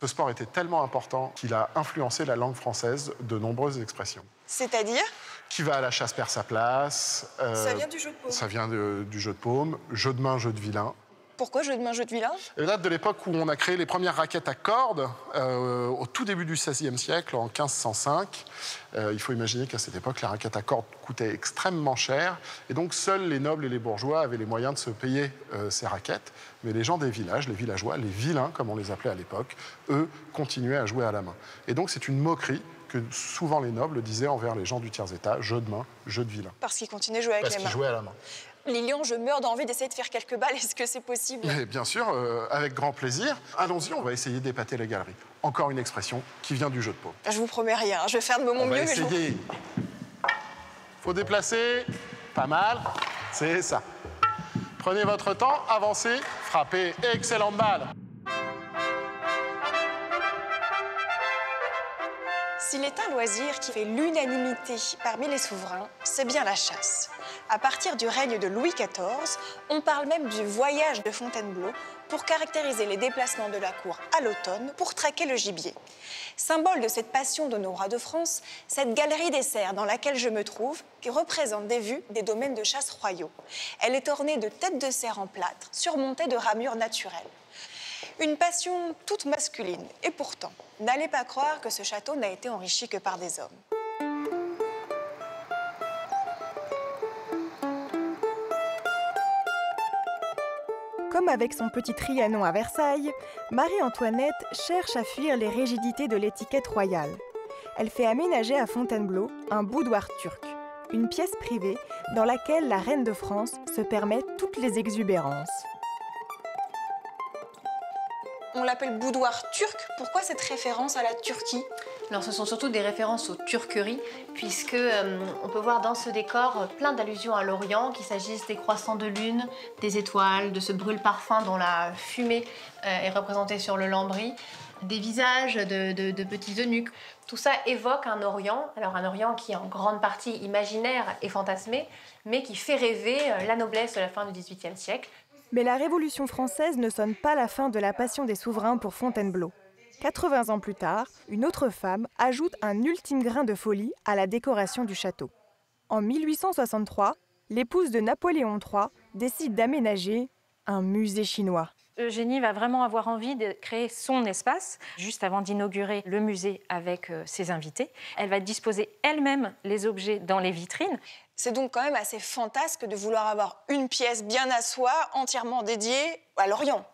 Speaker 18: Ce sport était tellement important qu'il a influencé la langue française de nombreuses expressions.
Speaker 6: C'est-à-dire?
Speaker 18: Qui va à la chasse perd sa place.
Speaker 6: euh, ça vient du jeu de paume.
Speaker 18: Ça vient du jeu de paume, jeu de main, jeu de vilain.
Speaker 6: Pourquoi jeu de main, jeu de vilain
Speaker 18: Elle date de l'époque où on a créé les premières raquettes à cordes, euh, au tout début du XVIe siècle, en 1505. Euh, il faut imaginer qu'à cette époque, les raquettes à cordes coûtaient extrêmement cher. Et donc, seuls les nobles et les bourgeois avaient les moyens de se payer euh, ces raquettes. Mais les gens des villages, les villageois, les vilains, comme on les appelait à l'époque, eux, continuaient à jouer à la main. Et donc, c'est une moquerie que souvent les nobles disaient envers les gens du tiers-état, jeu de main, jeu de vilain.
Speaker 6: Parce qu'ils continuaient à jouer avec
Speaker 18: Parce
Speaker 6: les
Speaker 18: qu'ils
Speaker 6: mains.
Speaker 18: jouaient à la main.
Speaker 6: Lilian, je meurs d'envie d'essayer de faire quelques balles. Est-ce que c'est possible?
Speaker 18: Mais bien sûr, euh, avec grand plaisir. Allons-y, on va essayer d'épater les galeries. Encore une expression qui vient du jeu de paume.
Speaker 6: Je vous promets rien. Je vais faire de mon
Speaker 18: on
Speaker 6: mieux.
Speaker 18: va
Speaker 6: mais je vous-
Speaker 18: essayer. Faut déplacer, pas mal. C'est ça. Prenez votre temps, avancez, frappez. Excellente balle.
Speaker 6: S'il est un loisir qui fait l'unanimité parmi les souverains, c'est bien la chasse. À partir du règne de Louis XIV, on parle même du voyage de Fontainebleau pour caractériser les déplacements de la cour à l'automne pour traquer le gibier. Symbole de cette passion de nos rois de France, cette galerie des cerfs dans laquelle je me trouve, qui représente des vues des domaines de chasse royaux. Elle est ornée de têtes de cerfs en plâtre, surmontées de ramures naturelles. Une passion toute masculine. Et pourtant, n'allez pas croire que ce château n'a été enrichi que par des hommes.
Speaker 17: Comme avec son petit Trianon à Versailles, Marie-Antoinette cherche à fuir les rigidités de l'étiquette royale. Elle fait aménager à Fontainebleau un boudoir turc, une pièce privée dans laquelle la reine de France se permet toutes les exubérances.
Speaker 6: On l'appelle boudoir turc. Pourquoi cette référence à la Turquie?
Speaker 14: Ce sont surtout des références aux turqueries, puisque euh, on peut voir dans ce décor euh, plein d'allusions à l'Orient, qu'il s'agisse des croissants de lune, des étoiles, de ce brûle-parfum dont la fumée euh, est représentée sur le lambris, des visages de, petits eunuques. Tout ça évoque un Orient, alors un Orient qui est en grande partie imaginaire et fantasmé, mais qui fait rêver la noblesse de la fin du XVIIIe siècle.
Speaker 17: Mais la Révolution française ne sonne pas la fin de la passion des souverains pour Fontainebleau. 80 ans plus tard, une autre femme ajoute un ultime grain de folie à la décoration du château. En 1863, l'épouse de Napoléon III décide d'aménager un musée chinois.
Speaker 7: Eugénie va vraiment avoir envie de créer son espace, juste avant d'inaugurer le musée avec euh, ses invités. Elle va disposer elle-même les objets dans les vitrines.
Speaker 6: C'est donc quand même assez fantasque de vouloir avoir une pièce bien à soi, entièrement dédiée à l'Orient.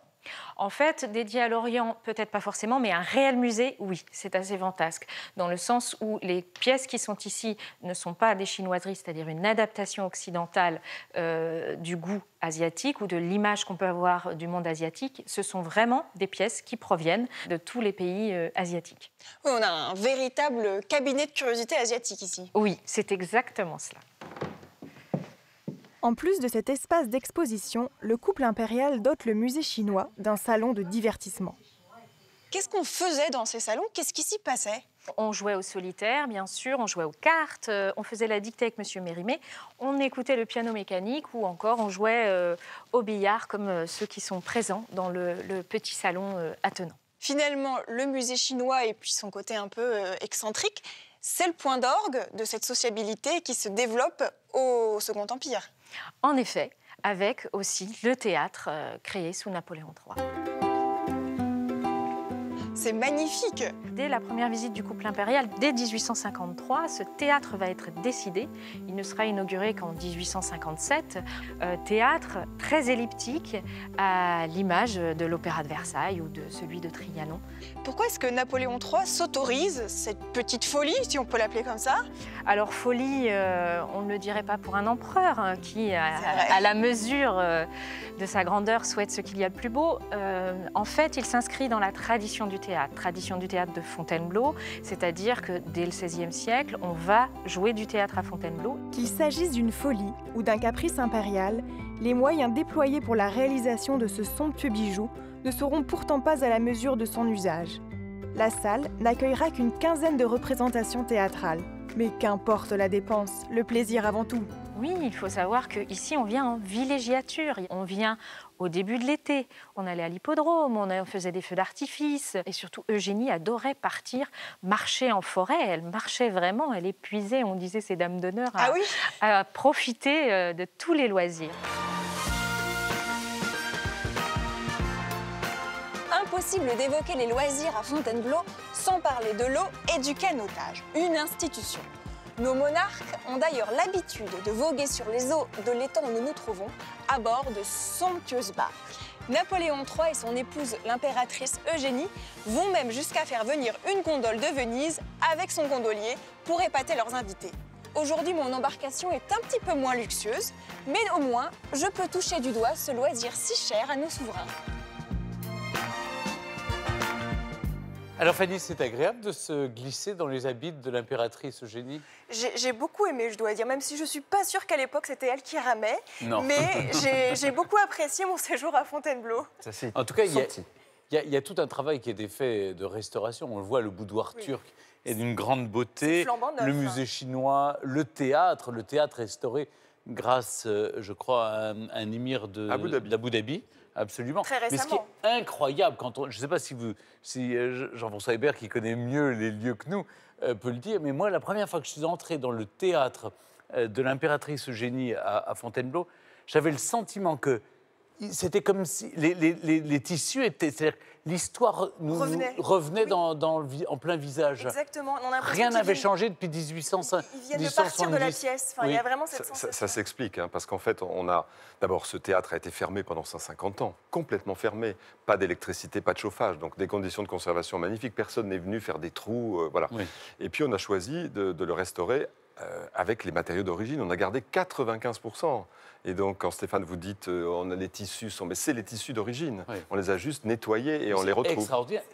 Speaker 7: En fait, dédié à l'Orient, peut-être pas forcément, mais un réel musée, oui, c'est assez fantasque. Dans le sens où les pièces qui sont ici ne sont pas des chinoiseries, c'est-à-dire une adaptation occidentale euh, du goût asiatique ou de l'image qu'on peut avoir du monde asiatique. Ce sont vraiment des pièces qui proviennent de tous les pays euh, asiatiques.
Speaker 6: Oui, on a un véritable cabinet de curiosité asiatique ici.
Speaker 7: Oui, c'est exactement cela.
Speaker 17: En plus de cet espace d'exposition, le couple impérial dote le musée chinois d'un salon de divertissement.
Speaker 6: Qu'est-ce qu'on faisait dans ces salons? Qu'est-ce qui s'y passait?
Speaker 7: On jouait au solitaire, bien sûr, on jouait aux cartes, euh, on faisait la dictée avec Monsieur Mérimée, on écoutait le piano mécanique ou encore on jouait euh, au billard comme euh, ceux qui sont présents dans le, le petit salon euh, attenant.
Speaker 6: Finalement, le musée chinois et puis son côté un peu euh, excentrique, c'est le point d'orgue de cette sociabilité qui se développe au Second Empire.
Speaker 7: En effet, avec aussi le théâtre euh, créé sous Napoléon III.
Speaker 6: C'est magnifique.
Speaker 7: Dès la première visite du couple impérial, dès 1853, ce théâtre va être décidé. Il ne sera inauguré qu'en 1857. Euh, théâtre très elliptique, à l'image de l'Opéra de Versailles ou de celui de Trianon.
Speaker 6: Pourquoi est-ce que Napoléon III s'autorise cette petite folie, si on peut l'appeler comme ça?
Speaker 7: Alors folie, euh, on ne le dirait pas pour un empereur hein, qui, à,
Speaker 6: vrai.
Speaker 7: à la mesure euh, de sa grandeur, souhaite ce qu'il y a de plus beau. Euh, en fait, il s'inscrit dans la tradition du théâtre, tradition du théâtre de Fontainebleau, c'est-à-dire que dès le XVIe siècle, on va jouer du théâtre à Fontainebleau.
Speaker 17: Qu'il s'agisse d'une folie ou d'un caprice impérial, les moyens déployés pour la réalisation de ce somptueux bijou ne seront pourtant pas à la mesure de son usage. La salle n'accueillera qu'une quinzaine de représentations théâtrales. Mais qu'importe la dépense, le plaisir avant tout.
Speaker 7: Oui, il faut savoir qu'ici, on vient en villégiature. On vient au début de l'été. On allait à l'hippodrome, on faisait des feux d'artifice. Et surtout, Eugénie adorait partir marcher en forêt. Elle marchait vraiment, elle épuisait. On disait ces dames d'honneur à,
Speaker 6: Ah oui
Speaker 7: à profiter euh, de tous les loisirs.
Speaker 6: Impossible d'évoquer les loisirs à Fontainebleau sans parler de l'eau et du canotage, une institution. Nos monarques ont d'ailleurs l'habitude de voguer sur les eaux de l'étang où nous nous trouvons, à bord de somptueuses barques. Napoléon III et son épouse, l'impératrice Eugénie, vont même jusqu'à faire venir une gondole de Venise avec son gondolier pour épater leurs invités. Aujourd'hui, mon embarcation est un petit peu moins luxueuse, mais au moins, je peux toucher du doigt ce loisir si cher à nos souverains.
Speaker 1: Alors Fanny, c'est agréable de se glisser dans les habits de l'impératrice Eugénie?
Speaker 6: J'ai beaucoup aimé, je dois dire, même si je suis pas sûre qu'à l'époque c'était elle qui ramait.
Speaker 1: Non.
Speaker 6: Mais [LAUGHS] j'ai- beaucoup apprécié mon séjour à Fontainebleau.
Speaker 1: En tout cas, il y, a, y y tout un travail qui a été fait de restauration. On le voit, le boudoir turc est d'une grande beauté.
Speaker 6: Neuf,
Speaker 1: le
Speaker 6: hein.
Speaker 1: musée chinois, le théâtre, le théâtre restauré grâce, euh, je crois, à un, un émir d'Abu Dhabi. Absolument.
Speaker 6: Très
Speaker 1: Mais ce qui
Speaker 6: récemment.
Speaker 1: est incroyable, quand on, je ne sais pas si, vous, si euh, Jean-François Hébert, qui connaît mieux les lieux que nous, euh, peut le dire, mais moi, la première fois que je suis entré dans le théâtre euh, de l'impératrice Eugénie à, à Fontainebleau, j'avais le sentiment que c'était comme si les, les- les- les tissus étaient. L'histoire nous, nous
Speaker 6: Revenait.
Speaker 1: revenait dans, dans le vi- en plein visage.
Speaker 6: Exactement. On a l'impression
Speaker 1: Rien n'avait changé depuis 1850.
Speaker 6: Ils viennent de partir de la pièce. Enfin, Il y a vraiment cette
Speaker 8: Ça,
Speaker 6: sensation.
Speaker 8: ça- ça s'explique, hein, parce qu'en fait, on a d'abord ce théâtre a été fermé pendant 150 ans, complètement fermé, pas d'électricité, pas de chauffage, donc des conditions de conservation magnifiques. Personne n'est venu faire des trous, euh, voilà. Et puis on a choisi de, de le restaurer euh, avec les matériaux d'origine. On a gardé 95% et donc, quand Stéphane vous dites, euh, on a les tissus sont, mais c'est les tissus d'origine. On les a juste nettoyés et on les retrouve.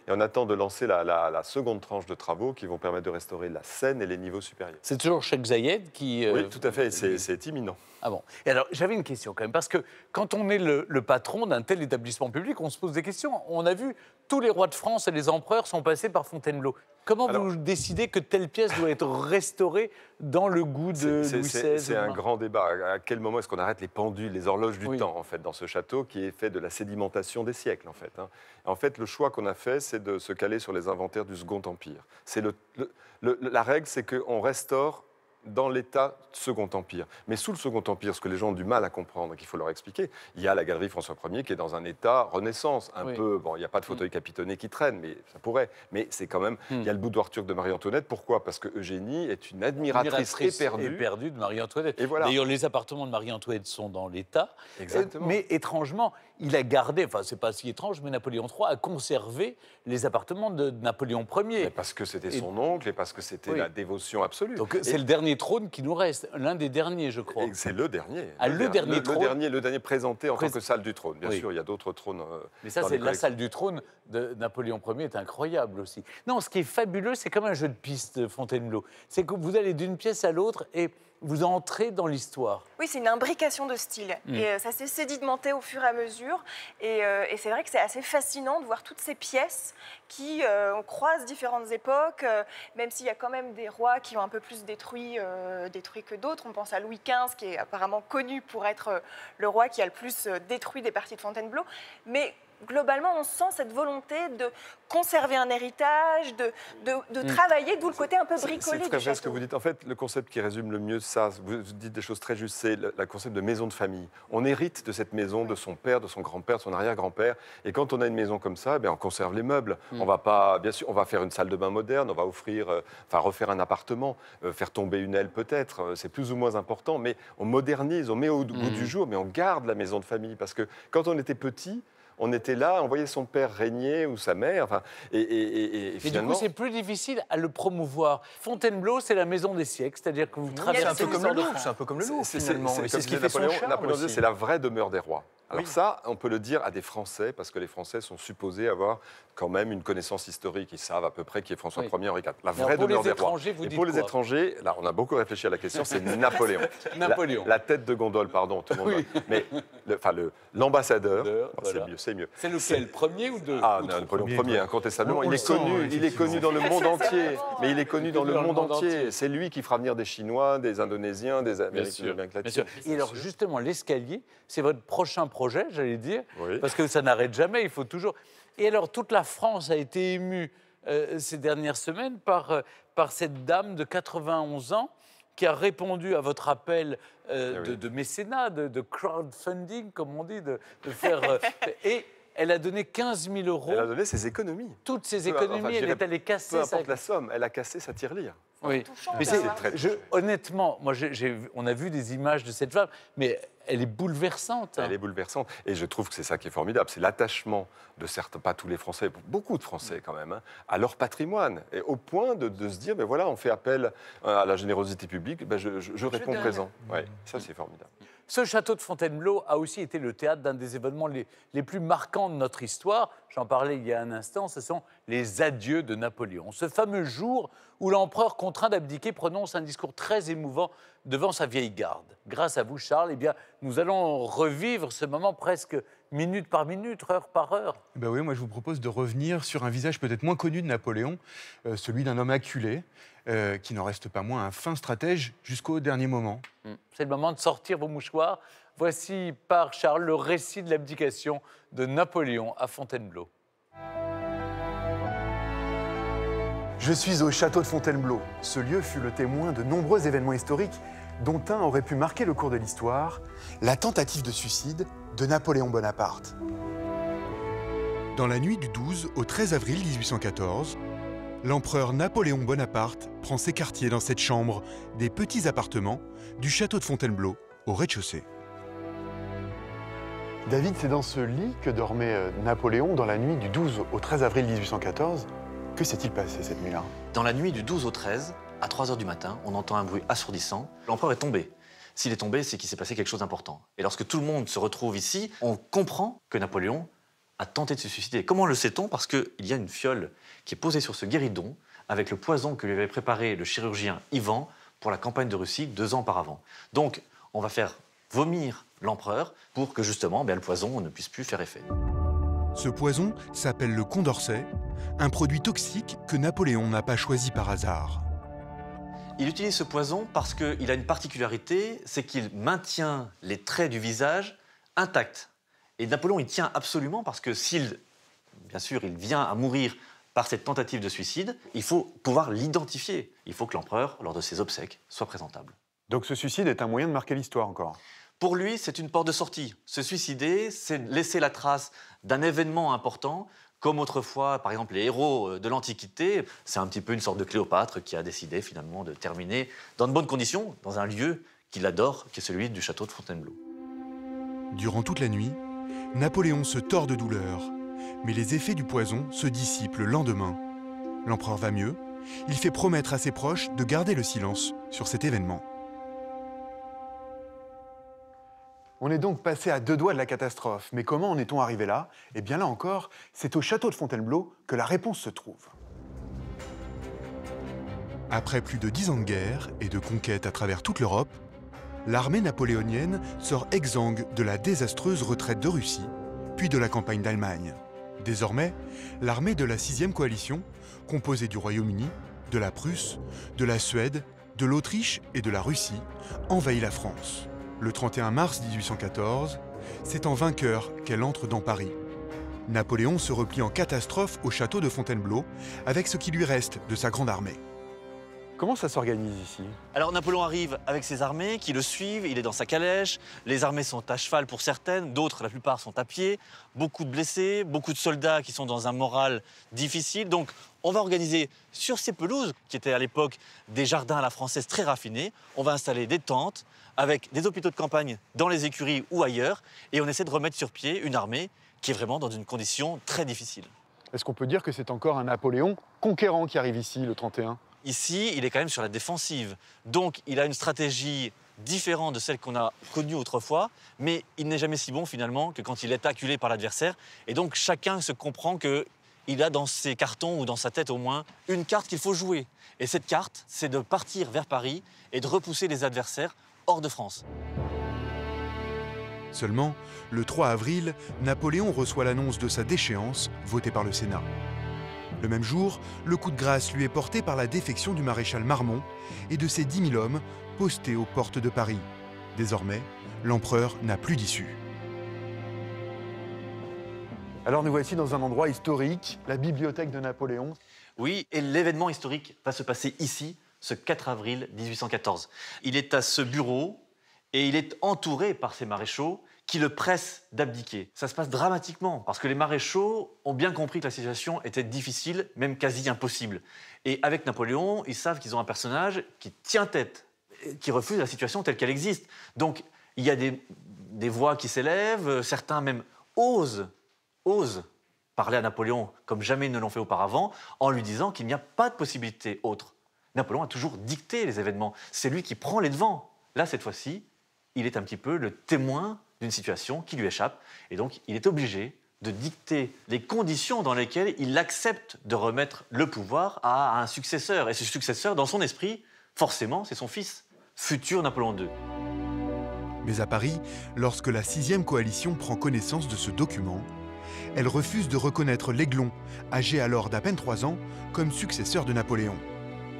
Speaker 8: Et on attend de lancer la, la- la seconde tranche de travaux qui vont permettre de restaurer la scène et les niveaux supérieurs.
Speaker 1: C'est toujours Cheikh Zayed qui. euh,
Speaker 8: Oui, tout à fait. C'est c'est imminent.
Speaker 1: Ah bon Et alors, j'avais une question quand même, parce que quand on est le, le patron d'un tel établissement public, on se pose des questions. On a vu, tous les rois de France et les empereurs sont passés par Fontainebleau. Comment vous décidez que telle pièce doit être restaurée dans le goût de
Speaker 8: C'est-
Speaker 1: Louis XVI
Speaker 8: c'est un grand débat. À quel moment est-ce qu'on arrête les pendules, les horloges du
Speaker 1: Oui.
Speaker 8: temps, en fait, dans ce château qui est fait de la sédimentation des siècles, en fait. hein. En fait, le choix qu'on a fait, c'est de se caler sur les inventaires du Second Empire. C'est le, le- le- la règle, c'est qu'on restaure dans l'état Second Empire. Mais sous le Second Empire, ce que les gens ont du mal à comprendre, qu'il faut leur expliquer, il y a la galerie François Ier qui est dans un état Renaissance, un
Speaker 1: Oui.
Speaker 8: peu. Bon, il n'y a pas de fauteuil capitonné qui traîne, mais ça pourrait. Mais c'est quand même. Il y a le boudoir turc de Marie-Antoinette. Pourquoi? Parce que Eugénie est une admiratrice, éperdue.
Speaker 1: éperdue de Marie-Antoinette.
Speaker 8: Et voilà.
Speaker 1: D'ailleurs, les appartements de Marie-Antoinette sont dans l'État.
Speaker 8: Exactement.
Speaker 1: Mais étrangement, il a gardé, enfin, c'est pas si étrange, mais Napoléon III a conservé les appartements de Napoléon Ier.
Speaker 8: parce que c'était
Speaker 1: Et-
Speaker 8: son oncle et parce que c'était
Speaker 1: Oui.
Speaker 8: la dévotion absolue.
Speaker 1: Donc,
Speaker 8: Et-
Speaker 1: c'est le dernier trône qui nous reste, l'un des derniers, je crois.
Speaker 8: c'est le dernier.
Speaker 1: Ah, le dernier
Speaker 8: le,
Speaker 1: trône.
Speaker 8: dernier, le dernier présenté en
Speaker 1: Prés-
Speaker 8: tant que salle du trône. Bien
Speaker 1: Oui.
Speaker 8: sûr, il y a d'autres trônes. euh,
Speaker 1: Mais ça, c'est la salle du trône de Napoléon Ier est incroyable aussi. Non, ce qui est fabuleux, c'est comme un jeu de piste, Fontainebleau. C'est que vous allez d'une pièce à l'autre et vous entrez dans l'histoire.
Speaker 6: Oui, c'est une imbrication de style.
Speaker 1: Mm.
Speaker 6: Et euh, ça s'est sédimenté au fur et à mesure. Et, euh, et c'est vrai que c'est assez fascinant de voir toutes ces pièces qui euh, croisent différentes époques, euh, même s'il y a quand même des rois qui ont un peu plus détruit, détruit que d'autres. On pense à Louis XV, qui est apparemment connu pour être le roi qui a le plus détruit des parties de Fontainebleau. Mais globalement, on sent cette volonté de conserver un héritage, de, de, de
Speaker 8: Mm.
Speaker 6: travailler, d'où le côté un peu bricolé
Speaker 8: C'est très vrai ce que vous dites. En fait, le concept qui résume le mieux ça, vous dites des choses très justes, c'est le, le concept de maison de famille. On hérite de cette maison, de son père, de son grand-père, de son arrière-grand-père. Et quand on a une maison comme ça, eh bien, on conserve les meubles.
Speaker 1: Mm.
Speaker 8: On va pas, bien sûr, on va faire une salle de bain moderne, on va offrir, euh, enfin, refaire un appartement, euh, faire tomber une aile peut-être. euh, c'est plus ou moins important, mais on modernise, on met au goût
Speaker 1: Mm.
Speaker 8: du jour, mais on garde la maison de famille parce que quand on était petit. On était là, on voyait son père régner ou sa mère, enfin, et, et- et-
Speaker 1: du
Speaker 8: finalement.
Speaker 1: coup, c'est plus difficile à le promouvoir. Fontainebleau, c'est la maison des siècles, c'est-à-dire que vous
Speaker 16: c'est
Speaker 1: traversez
Speaker 16: un peu comme le Louvre, c'est un peu comme le Louvre,
Speaker 8: C'est-
Speaker 16: finalement. ce qui fait
Speaker 8: Napoléon, Napoléon c'est la vraie demeure des rois. Alors
Speaker 16: Oui.
Speaker 8: ça, on peut le dire à des Français, parce que les Français sont supposés avoir quand même une connaissance historique. Ils savent à peu près qui est François
Speaker 1: Oui.
Speaker 8: Ier, Henri IV. La vraie demeure des rois.
Speaker 1: étrangers, vous
Speaker 8: Et
Speaker 1: dites
Speaker 8: pour les étrangers, là, on a beaucoup réfléchi à la question, c'est [LAUGHS] Napoléon.
Speaker 1: Napoléon.
Speaker 8: La, la tête de gondole, pardon, tout le monde. va- Mais le- enfin, le- l'ambassadeur, oh, c'est
Speaker 1: voilà.
Speaker 8: mieux, c'est mieux.
Speaker 1: C'est lequel, premier ou deux?
Speaker 8: Ah,
Speaker 1: ou
Speaker 8: non,
Speaker 1: trois?
Speaker 8: Napoléon
Speaker 1: Premier,
Speaker 8: incontestablement.
Speaker 1: On- on
Speaker 8: il
Speaker 1: le
Speaker 8: est
Speaker 1: sent,
Speaker 8: connu, il est connu dans le monde entier. Mais il est connu dans le monde entier. C'est lui qui fera venir des Chinois, des Indonésiens, des
Speaker 1: Bien
Speaker 8: Américains,
Speaker 1: sûr. Et alors justement, l'escalier, c'est votre prochain projet, j'allais dire,
Speaker 8: Oui.
Speaker 1: parce que ça n'arrête jamais, il faut toujours... Et alors, toute la France a été émue euh, ces dernières semaines par, euh, par cette dame de 91 ans qui a répondu à votre appel euh,
Speaker 8: Eh
Speaker 1: de, de mécénat, de, de crowdfunding, comme on dit, de, de faire... euh, [LAUGHS] et elle a donné 15 000 euros.
Speaker 8: Elle a donné ses économies.
Speaker 1: Toutes ses
Speaker 8: enfin,
Speaker 1: économies, elle est allée casser
Speaker 8: Peu
Speaker 1: sa-
Speaker 8: importe la somme, elle a cassé sa tirelire.
Speaker 1: Oui, mais
Speaker 8: C'est
Speaker 1: c'est
Speaker 8: très
Speaker 1: je- honnêtement, moi, on a vu des images de cette femme, mais elle est bouleversante. hein.
Speaker 8: Elle est bouleversante. Et je trouve que c'est ça qui est formidable. C'est l'attachement de certains, pas tous les Français, beaucoup de Français quand même, hein, à leur patrimoine. Et au point de, de se dire, ben voilà, on fait appel à la générosité publique, ben je, je- je réponds présent. Ouais, ça, c'est formidable.
Speaker 1: Ce château de Fontainebleau a aussi été le théâtre d'un des événements les, les plus marquants de notre histoire. J'en parlais il y a un instant, ce sont les adieux de Napoléon. Ce fameux jour où l'empereur contraint d'abdiquer prononce un discours très émouvant devant sa vieille garde. Grâce à vous, Charles, eh bien, nous allons revivre ce moment presque minute par minute, heure par heure.
Speaker 9: Ben oui, moi je vous propose de revenir sur un visage peut-être moins connu de Napoléon, euh, celui d'un homme acculé, euh, qui n'en reste pas moins un fin stratège jusqu'au dernier moment.
Speaker 1: Hmm. C'est le moment de sortir vos mouchoirs. Voici par Charles le récit de l'abdication de Napoléon à Fontainebleau.
Speaker 10: Je suis au château de Fontainebleau. Ce lieu fut le témoin de nombreux événements historiques,
Speaker 19: dont un aurait pu marquer le cours de l'histoire, la tentative de suicide de Napoléon Bonaparte.
Speaker 9: Dans la nuit du 12 au 13 avril 1814, l'empereur Napoléon Bonaparte prend ses quartiers dans cette chambre des petits appartements du château de Fontainebleau au rez-de-chaussée.
Speaker 19: David, c'est dans ce lit que dormait euh, Napoléon dans la nuit du 12 au 13 avril 1814. Que s'est-il passé cette nuit-là
Speaker 4: Dans la nuit du 12 au 13, à 3 h du matin, on entend un bruit assourdissant. L'empereur est tombé. S'il est tombé, c'est qu'il s'est passé quelque chose d'important. Et lorsque tout le monde se retrouve ici, on comprend que Napoléon a tenté de se suicider. Comment le sait-on? Parce qu'il y a une fiole qui est posée sur ce guéridon avec le poison que lui avait préparé le chirurgien Ivan pour la campagne de Russie deux ans auparavant. Donc, on va faire vomir l'empereur pour que justement bien, le poison ne puisse plus faire effet.
Speaker 9: Ce poison s'appelle le Condorcet, un produit toxique que Napoléon n'a pas choisi par hasard.
Speaker 4: Il utilise ce poison parce qu'il a une particularité, c'est qu'il maintient les traits du visage intacts. Et Napoléon y tient absolument parce que s'il, bien sûr, il vient à mourir par cette tentative de suicide, il faut pouvoir l'identifier. Il faut que l'empereur, lors de ses obsèques, soit présentable.
Speaker 19: Donc ce suicide est un moyen de marquer l'histoire encore
Speaker 4: Pour lui, c'est une porte de sortie. Se suicider, c'est laisser la trace d'un événement important, comme autrefois, par exemple, les héros euh, de l'Antiquité. C'est un petit peu une sorte de Cléopâtre qui a décidé finalement de terminer dans de bonnes conditions, dans un lieu qu'il adore, qui est celui du château de Fontainebleau.
Speaker 9: Durant toute la nuit, Napoléon se tord de douleur, mais les effets du poison se dissipent le lendemain. L'empereur va mieux, il fait promettre à ses proches de garder le silence sur cet événement.
Speaker 19: On est donc passé à deux doigts de la catastrophe, mais comment en est-on arrivé là? Eh bien là encore, c'est au château de Fontainebleau que la réponse se trouve.
Speaker 9: Après plus de dix ans de guerre et de conquête à travers toute l'Europe, l'armée napoléonienne sort exsangue de la désastreuse retraite de Russie, puis de la campagne d'Allemagne. Désormais, l'armée de la sixième coalition, composée du Royaume-Uni, de la Prusse, de la Suède, de l'Autriche et de la Russie, envahit la France. Le 31 mars 1814, c'est en vainqueur qu'elle entre dans Paris. Napoléon se replie en catastrophe au château de Fontainebleau avec ce qui lui reste de sa grande armée.
Speaker 19: Comment ça s'organise ici?
Speaker 4: Alors Napoléon arrive avec ses armées qui le suivent, il est dans sa calèche, les armées sont à cheval pour certaines, d'autres, la plupart, sont à pied, beaucoup de blessés, beaucoup de soldats qui sont dans un moral difficile. Donc on va organiser sur ces pelouses, qui étaient à l'époque des jardins à la française très raffinés, on va installer des tentes avec des hôpitaux de campagne dans les écuries ou ailleurs, et on essaie de remettre sur pied une armée qui est vraiment dans une condition très difficile.
Speaker 19: Est-ce qu'on peut dire que c'est encore un Napoléon conquérant qui arrive ici le 31
Speaker 4: Ici, il est quand même sur la défensive. Donc, il a une stratégie différente de celle qu'on a connue autrefois, mais il n'est jamais si bon finalement que quand il est acculé par l'adversaire. Et donc, chacun se comprend qu'il a dans ses cartons ou dans sa tête au moins une carte qu'il faut jouer. Et cette carte, c'est de partir vers Paris et de repousser les adversaires hors de France.
Speaker 9: Seulement, le 3 avril, Napoléon reçoit l'annonce de sa déchéance, votée par le Sénat. Le même jour, le coup de grâce lui est porté par la défection du maréchal Marmont et de ses 10 000 hommes postés aux portes de Paris. Désormais, l'empereur n'a plus d'issue.
Speaker 19: Alors nous voici dans un endroit historique, la bibliothèque de Napoléon.
Speaker 4: Oui, et l'événement historique va se passer ici, ce 4 avril 1814. Il est à ce bureau et il est entouré par ses maréchaux qui le pressent d'abdiquer. Ça se passe dramatiquement parce que les maréchaux ont bien compris que la situation était difficile, même quasi impossible. Et avec Napoléon, ils savent qu'ils ont un personnage qui tient tête, qui refuse la situation telle qu'elle existe. Donc il y a des, voix qui s'élèvent, certains même osent parler à Napoléon comme jamais ils ne l'ont fait auparavant, en lui disant qu'il n'y a pas de possibilité autre. Napoléon a toujours dicté les événements. C'est lui qui prend les devants. Là, cette fois-ci, il est un petit peu le témoin d'une situation qui lui échappe. Et donc, il est obligé de dicter les conditions dans lesquelles il accepte de remettre le pouvoir à un successeur. Et ce successeur, dans son esprit, forcément, c'est son fils, futur Napoléon II.
Speaker 9: Mais à Paris, lorsque la sixième coalition prend connaissance de ce document, elle refuse de reconnaître l'Aiglon, âgé alors d'à peine trois ans, comme successeur de Napoléon.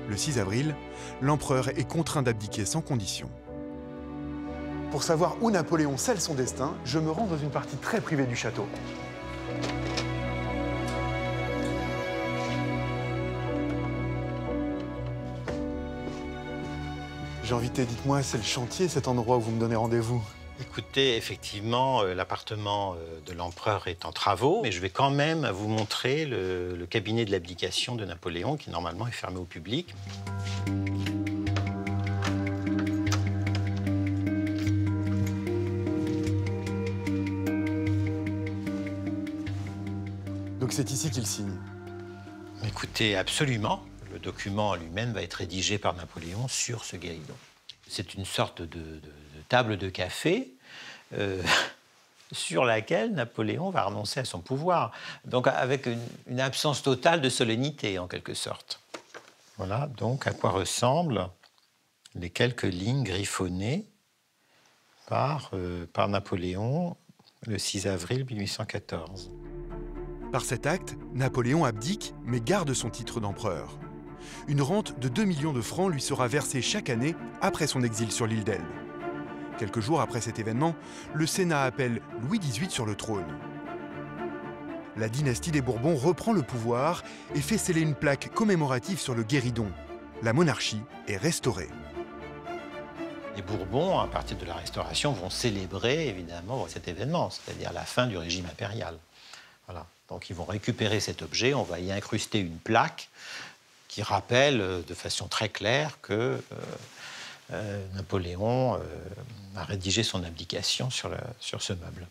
Speaker 9: Le 6 avril, l'empereur est contraint d'abdiquer sans condition.
Speaker 19: Pour savoir où Napoléon scelle son destin, je me rends dans une partie très privée du château. J'ai te dites-moi, c'est le chantier cet endroit où vous me donnez rendez-vous?
Speaker 20: Écoutez, effectivement, euh, l'appartement euh, de l'empereur est en travaux, mais je vais quand même vous montrer le, le cabinet de l'abdication de Napoléon, qui normalement est fermé au public.
Speaker 19: Donc c'est ici qu'il signe
Speaker 20: Écoutez, absolument. Le document lui-même va être rédigé par Napoléon sur ce guéridon. C'est une sorte de table de café euh, [LAUGHS] sur laquelle Napoléon va renoncer à son pouvoir. Donc avec une, absence totale de solennité, en quelque sorte. Voilà donc à quoi ressemblent les quelques lignes griffonnées par, euh, par Napoléon le 6 avril 1814.
Speaker 9: Par cet acte, Napoléon abdique mais garde son titre d'empereur. Une rente de 2 millions de francs lui sera versée chaque année après son exil sur l'île d'Elbe. Quelques jours après cet événement, le Sénat appelle Louis XVIII sur le trône. La dynastie des Bourbons reprend le pouvoir et fait sceller une plaque commémorative sur le guéridon. La monarchie est restaurée.
Speaker 20: Les Bourbons, à partir de la Restauration, vont célébrer évidemment cet événement, c'est-à-dire la fin du régime impérial. Voilà. Donc ils vont récupérer cet objet, on va y incruster une plaque qui rappelle euh, de façon très claire que euh, euh, Napoléon euh, a rédigé son abdication sur, la- sur ce meuble.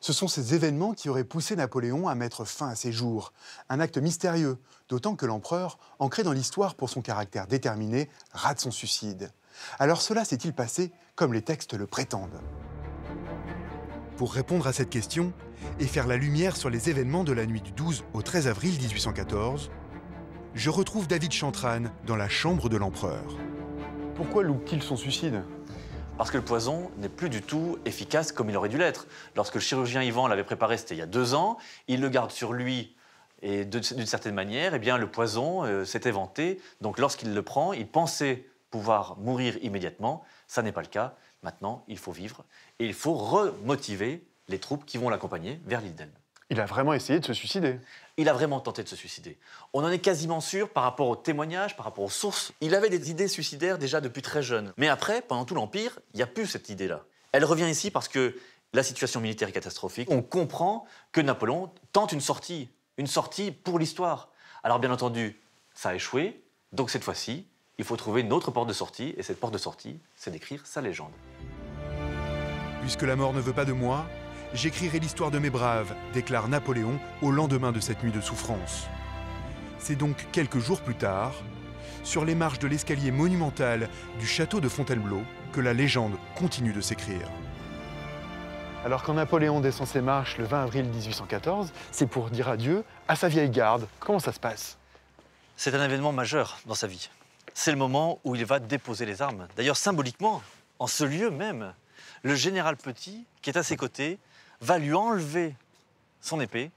Speaker 19: Ce sont ces événements qui auraient poussé Napoléon à mettre fin à ses jours. Un acte mystérieux, d'autant que l'empereur, ancré dans l'histoire pour son caractère déterminé, rate son suicide. Alors cela s'est-il passé comme les textes le prétendent?
Speaker 9: Pour répondre à cette question et faire la lumière sur les événements de la nuit du 12 au 13 avril 1814, je retrouve David Chantrane dans la chambre de l'empereur.
Speaker 19: Pourquoi loupe-t-il son suicide
Speaker 4: Parce que le poison n'est plus du tout efficace comme il aurait dû l'être. Lorsque le chirurgien Ivan l'avait préparé, c'était il y a deux ans, il le garde sur lui et d'une certaine manière, eh bien, le poison euh, s'est éventé. Donc lorsqu'il le prend, il pensait pouvoir mourir immédiatement. Ça n'est pas le cas. Maintenant, il faut vivre et il faut remotiver les troupes qui vont l'accompagner vers l'île d'Elbe.
Speaker 19: Il a vraiment essayé de se suicider.
Speaker 4: Il a vraiment tenté de se suicider. On en est quasiment sûr par rapport aux témoignages, par rapport aux sources. Il avait des idées suicidaires déjà depuis très jeune. Mais après, pendant tout l'Empire, il n'y a plus cette idée-là. Elle revient ici parce que la situation militaire est catastrophique. On comprend que Napoléon tente une sortie, une sortie pour l'histoire. Alors bien entendu, ça a échoué. Donc cette fois-ci, il faut trouver une autre porte de sortie. Et cette porte de sortie, c'est d'écrire sa légende.
Speaker 9: Puisque la mort ne veut pas de moi, j'écrirai l'histoire de mes braves, déclare Napoléon au lendemain de cette nuit de souffrance. C'est donc quelques jours plus tard, sur les marches de l'escalier monumental du château de Fontainebleau, que la légende continue de s'écrire.
Speaker 19: Alors quand Napoléon descend ses marches le 20 avril 1814, c'est pour dire adieu à sa vieille garde. Comment ça se passe?
Speaker 4: C'est un événement majeur dans sa vie. C'est le moment où il va déposer les armes. D'ailleurs, symboliquement, en ce lieu même, le général Petit, qui est à ses côtés, va lui enlever son épée.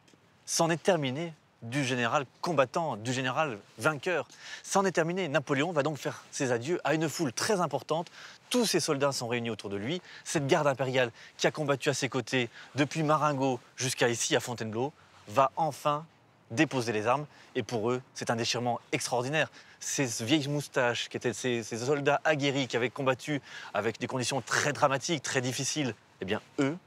Speaker 4: C'en est terminé du général combattant, du général vainqueur. C'en est terminé. Napoléon va donc faire ses adieux à une foule très importante. Tous ses soldats sont réunis autour de lui. Cette garde impériale qui a combattu à ses côtés depuis Marengo jusqu'à ici à Fontainebleau va enfin déposer les armes. Et pour eux, c'est un déchirement extraordinaire. Ces vieilles moustaches, ces soldats aguerris qui avaient combattu avec des conditions très dramatiques, très difficiles, eh bien, eux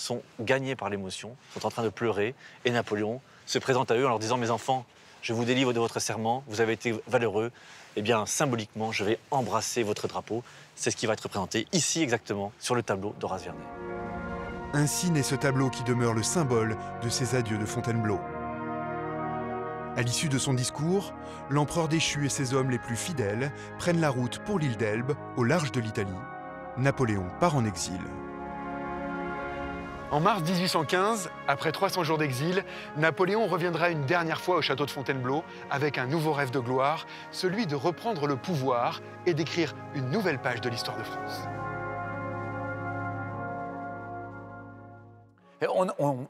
Speaker 4: sont gagnés par l'émotion, sont en train de pleurer. Et Napoléon se présente à eux en leur disant Mes enfants, je vous délivre de votre serment, vous avez été valeureux. Eh bien, symboliquement, je vais embrasser votre drapeau. C'est ce qui va être représenté ici exactement sur le tableau d'Horace Vernet.
Speaker 9: Ainsi naît ce tableau qui demeure le symbole de ces adieux de Fontainebleau. À l'issue de son discours, l'empereur déchu et ses hommes les plus fidèles prennent la route pour l'île d'Elbe, au large de l'Italie. Napoléon part en exil.
Speaker 19: En mars 1815, après 300 jours d'exil, Napoléon reviendra une dernière fois au château de Fontainebleau avec un nouveau rêve de gloire, celui de reprendre le pouvoir et d'écrire une nouvelle page de l'histoire de France.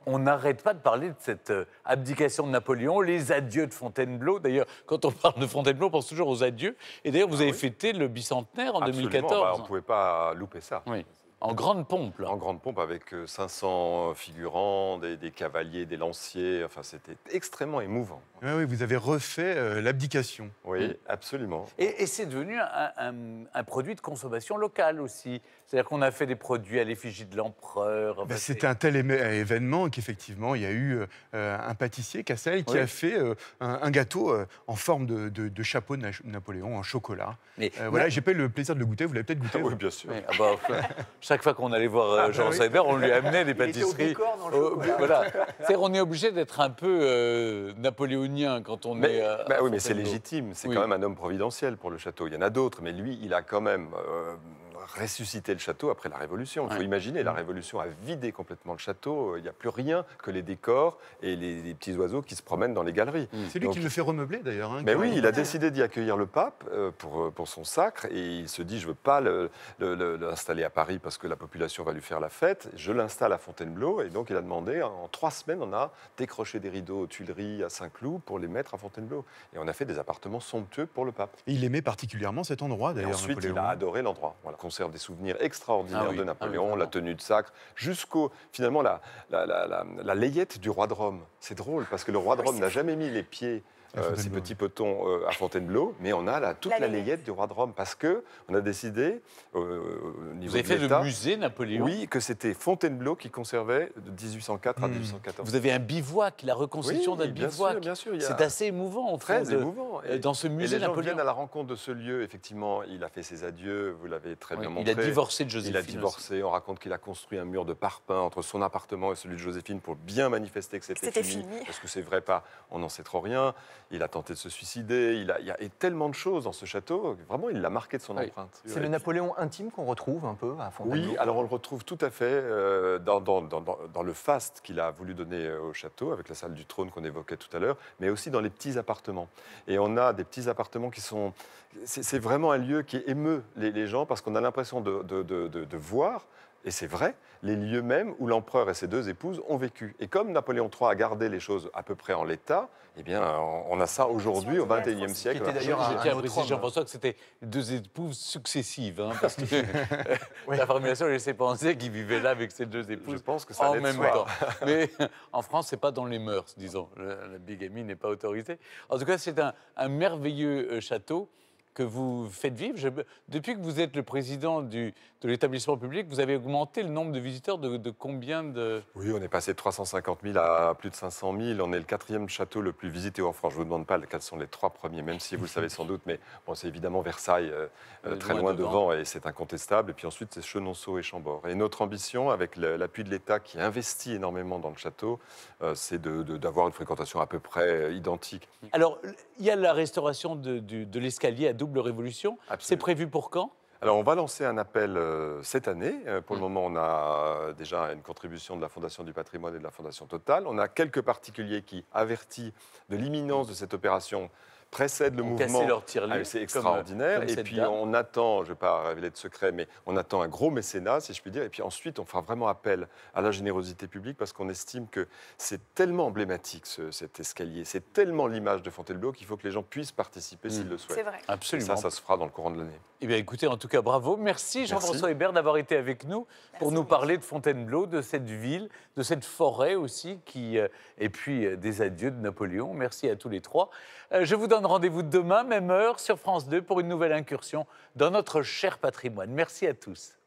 Speaker 1: On n'arrête pas de parler de cette euh, abdication de Napoléon, les adieux de Fontainebleau. D'ailleurs, quand on parle de Fontainebleau, on pense toujours aux adieux. Et d'ailleurs, vous avez fêté le bicentenaire en
Speaker 8: Absolument,
Speaker 1: 2014.
Speaker 8: bah, on ne pouvait pas louper ça.
Speaker 1: Oui. En grande pompe. Là.
Speaker 8: En grande pompe avec 500 figurants, des, des cavaliers, des lanciers. Enfin, c'était extrêmement émouvant.
Speaker 19: Oui, oui, vous avez refait euh, l'abdication.
Speaker 8: Oui, absolument.
Speaker 1: Et, et c'est devenu un, un- un produit de consommation locale aussi. C'est-à-dire qu'on a fait des produits à l'effigie de l'empereur.
Speaker 19: Ben,
Speaker 1: c'est-
Speaker 19: C'était un tel événement qu'effectivement, il y a eu euh, un pâtissier, Cassel, qui
Speaker 1: Oui.
Speaker 19: a fait euh, un, un gâteau euh, en forme de, de- de chapeau de Na- Napoléon en chocolat.
Speaker 1: Mais-
Speaker 19: Euh, voilà, j'ai pas eu le plaisir de le goûter, vous l'avez peut-être goûté [LAUGHS]
Speaker 8: Oui, bien sûr.
Speaker 1: Ah bah, [LAUGHS] chaque fois qu'on allait voir euh,
Speaker 19: Ah, bah
Speaker 1: Jean
Speaker 19: oui.
Speaker 1: On lui amenait des
Speaker 16: au
Speaker 1: pâtisseries. Voilà. On est obligé d'être un peu euh, napoléonien quand on
Speaker 8: Mais,
Speaker 1: est. euh,
Speaker 8: bah
Speaker 1: à
Speaker 8: oui, mais c'est légitime. C'est
Speaker 1: Oui.
Speaker 8: quand même un homme providentiel pour le château. Il y en a d'autres, mais lui, il a quand même euh, ressuscité le château après la Révolution. Il faut
Speaker 1: Ouais.
Speaker 8: imaginer, la Révolution a vidé complètement le château. Il n'y a plus rien que les décors et les, les petits oiseaux qui se promènent dans les galeries.
Speaker 19: C'est lui
Speaker 8: Donc-
Speaker 19: qui le fait remeubler d'ailleurs. hein,
Speaker 8: Mais
Speaker 19: qui-
Speaker 8: oui, il a décidé d'y accueillir le pape euh, pour, euh, pour son sacre et il se dit je ne veux pas le- le- le- l'installer à Paris parce que la population va lui faire la fête. Je l'installe à Fontainebleau et donc il a demandé en trois semaines on a décroché des rideaux aux Tuileries à Saint-Cloud pour les mettre à Fontainebleau et on a fait des appartements somptueux pour le pape.
Speaker 19: Et il aimait particulièrement cet endroit
Speaker 8: Et
Speaker 19: d'ailleurs.
Speaker 8: ensuite, il a adoré l'endroit. Voilà, conserve des souvenirs extraordinaires
Speaker 1: Ah oui,
Speaker 8: de
Speaker 1: ah oui,
Speaker 8: Napoléon, la tenue de sacre, jusqu'au finalement la, la, la- la- la layette du roi de Rome. C'est drôle parce que le roi de Rome n'a jamais mis les pieds. Euh, ces petits potons euh, à Fontainebleau, mais on a toute
Speaker 6: La
Speaker 8: la,
Speaker 6: layette.
Speaker 8: du roi de Rome parce que on a décidé euh, au niveau
Speaker 1: Vous avez
Speaker 8: de
Speaker 1: fait le
Speaker 8: l'État,
Speaker 1: musée Napoléon.
Speaker 8: oui, que c'était Fontainebleau qui conservait de 1804 à
Speaker 19: Hmm.
Speaker 8: 1814.
Speaker 1: Vous avez un bivouac, la reconstitution
Speaker 8: Oui,
Speaker 1: d'un
Speaker 8: bien
Speaker 1: bivouac.
Speaker 8: sûr, bien sûr, il y a-
Speaker 1: C'est assez émouvant, au
Speaker 8: Très
Speaker 1: de-
Speaker 8: émouvant.
Speaker 1: euh, dans ce
Speaker 8: Et
Speaker 1: musée
Speaker 8: les gens
Speaker 1: Napoléon.
Speaker 8: viennent à la rencontre de ce lieu. Effectivement, il a fait ses adieux, vous l'avez très
Speaker 1: Oui,
Speaker 8: bien
Speaker 1: il
Speaker 8: montré.
Speaker 1: a divorcé de Joséphine
Speaker 8: Il a divorcé. On raconte qu'il a construit un mur de parpaing entre son appartement et celui de Joséphine pour bien manifester que c'était
Speaker 6: C'était
Speaker 8: fini.
Speaker 6: fini.
Speaker 8: Parce que c'est vrai pas, on n'en sait trop rien. Il a tenté de se suicider. Il, a, il y a et tellement de choses dans ce château. Vraiment, il l'a marqué de son
Speaker 1: Oui.
Speaker 8: empreinte.
Speaker 16: C'est le Napoléon intime qu'on retrouve un peu à Fontainebleau.
Speaker 8: Oui, alors on le retrouve tout à fait euh, dans, dans- dans- dans- dans le faste qu'il a voulu donner euh, au château, avec la salle du trône qu'on évoquait tout à l'heure, mais aussi dans les petits appartements. Et on a des petits appartements qui sont... C'est vraiment un lieu qui émeut les, les gens parce qu'on a l'impression de, de- de- de- de voir, et c'est vrai, les lieux même où l'empereur et ses deux épouses ont vécu. Et comme Napoléon III a gardé les choses à peu près en l'état, eh bien, on a ça aujourd'hui au XXIe siècle.
Speaker 16: Qui d'ailleurs
Speaker 1: Je tiens à préciser. Jean-François, que c'était deux épouses successives. hein, parce que [LAUGHS] la formulation laissait penser qu'il vivait là avec ses deux
Speaker 8: Je
Speaker 1: épouses
Speaker 8: pense que ça
Speaker 1: en même
Speaker 8: soi.
Speaker 1: temps. [LAUGHS] Mais en France, c'est pas dans les mœurs, disons. La, la bigamie n'est pas autorisée. En tout cas, c'est un, un merveilleux euh, château que vous faites vivre. Je- depuis que vous êtes le président du- de l'établissement public, vous avez augmenté le nombre de visiteurs de, de combien de...
Speaker 8: Oui, on est passé de 350 000 à plus de 500 000. On est le quatrième château le plus visité en France. Je ne vous demande pas quels sont les trois premiers, même si vous le savez sans doute. Mais bon, c'est évidemment Versailles, euh, euh,
Speaker 1: Euh,
Speaker 8: très
Speaker 1: loin
Speaker 8: loin
Speaker 1: devant.
Speaker 8: devant, et c'est incontestable. Et puis ensuite, c'est Chenonceau et Chambord. Et notre ambition, avec l'appui de l'État qui investit énormément dans le château, euh, c'est de- de- d'avoir une fréquentation à peu près identique.
Speaker 1: Alors, il y a la restauration de l'escalier à double révolution. C'est prévu pour quand?
Speaker 8: Alors, on va lancer un appel euh, cette année. Euh, pour le moment, on a euh, déjà une contribution de la Fondation du patrimoine et de la Fondation Total. On a quelques particuliers qui, avertis de l'imminence de cette opération, précèdent le mouvement.
Speaker 1: leur tirelire,
Speaker 8: Ah, c'est extraordinaire.
Speaker 1: comme
Speaker 8: et puis,
Speaker 1: dame.
Speaker 8: on attend, je ne vais pas révéler de secret, mais on attend un gros mécénat, si je puis dire. Et puis ensuite, on fera vraiment appel à la générosité publique parce qu'on estime que c'est tellement emblématique, ce- cet escalier. C'est tellement l'image de Fontainebleau qu'il faut que les gens puissent participer s'ils le souhaitent.
Speaker 6: C'est vrai.
Speaker 8: Et
Speaker 1: Absolument.
Speaker 8: ça, ça se fera dans le courant de l'année.
Speaker 1: Eh bien, écoutez, en tout cas, bravo. Merci Jean-François Hébert d'avoir été avec nous pour nous parler de Fontainebleau, de cette ville, de cette forêt aussi, qui, euh, et puis euh, des adieux de Napoléon. Merci à tous les trois. Euh, je vous donne rendez-vous demain, même heure, sur France 2, pour une nouvelle incursion dans notre cher patrimoine. Merci à tous.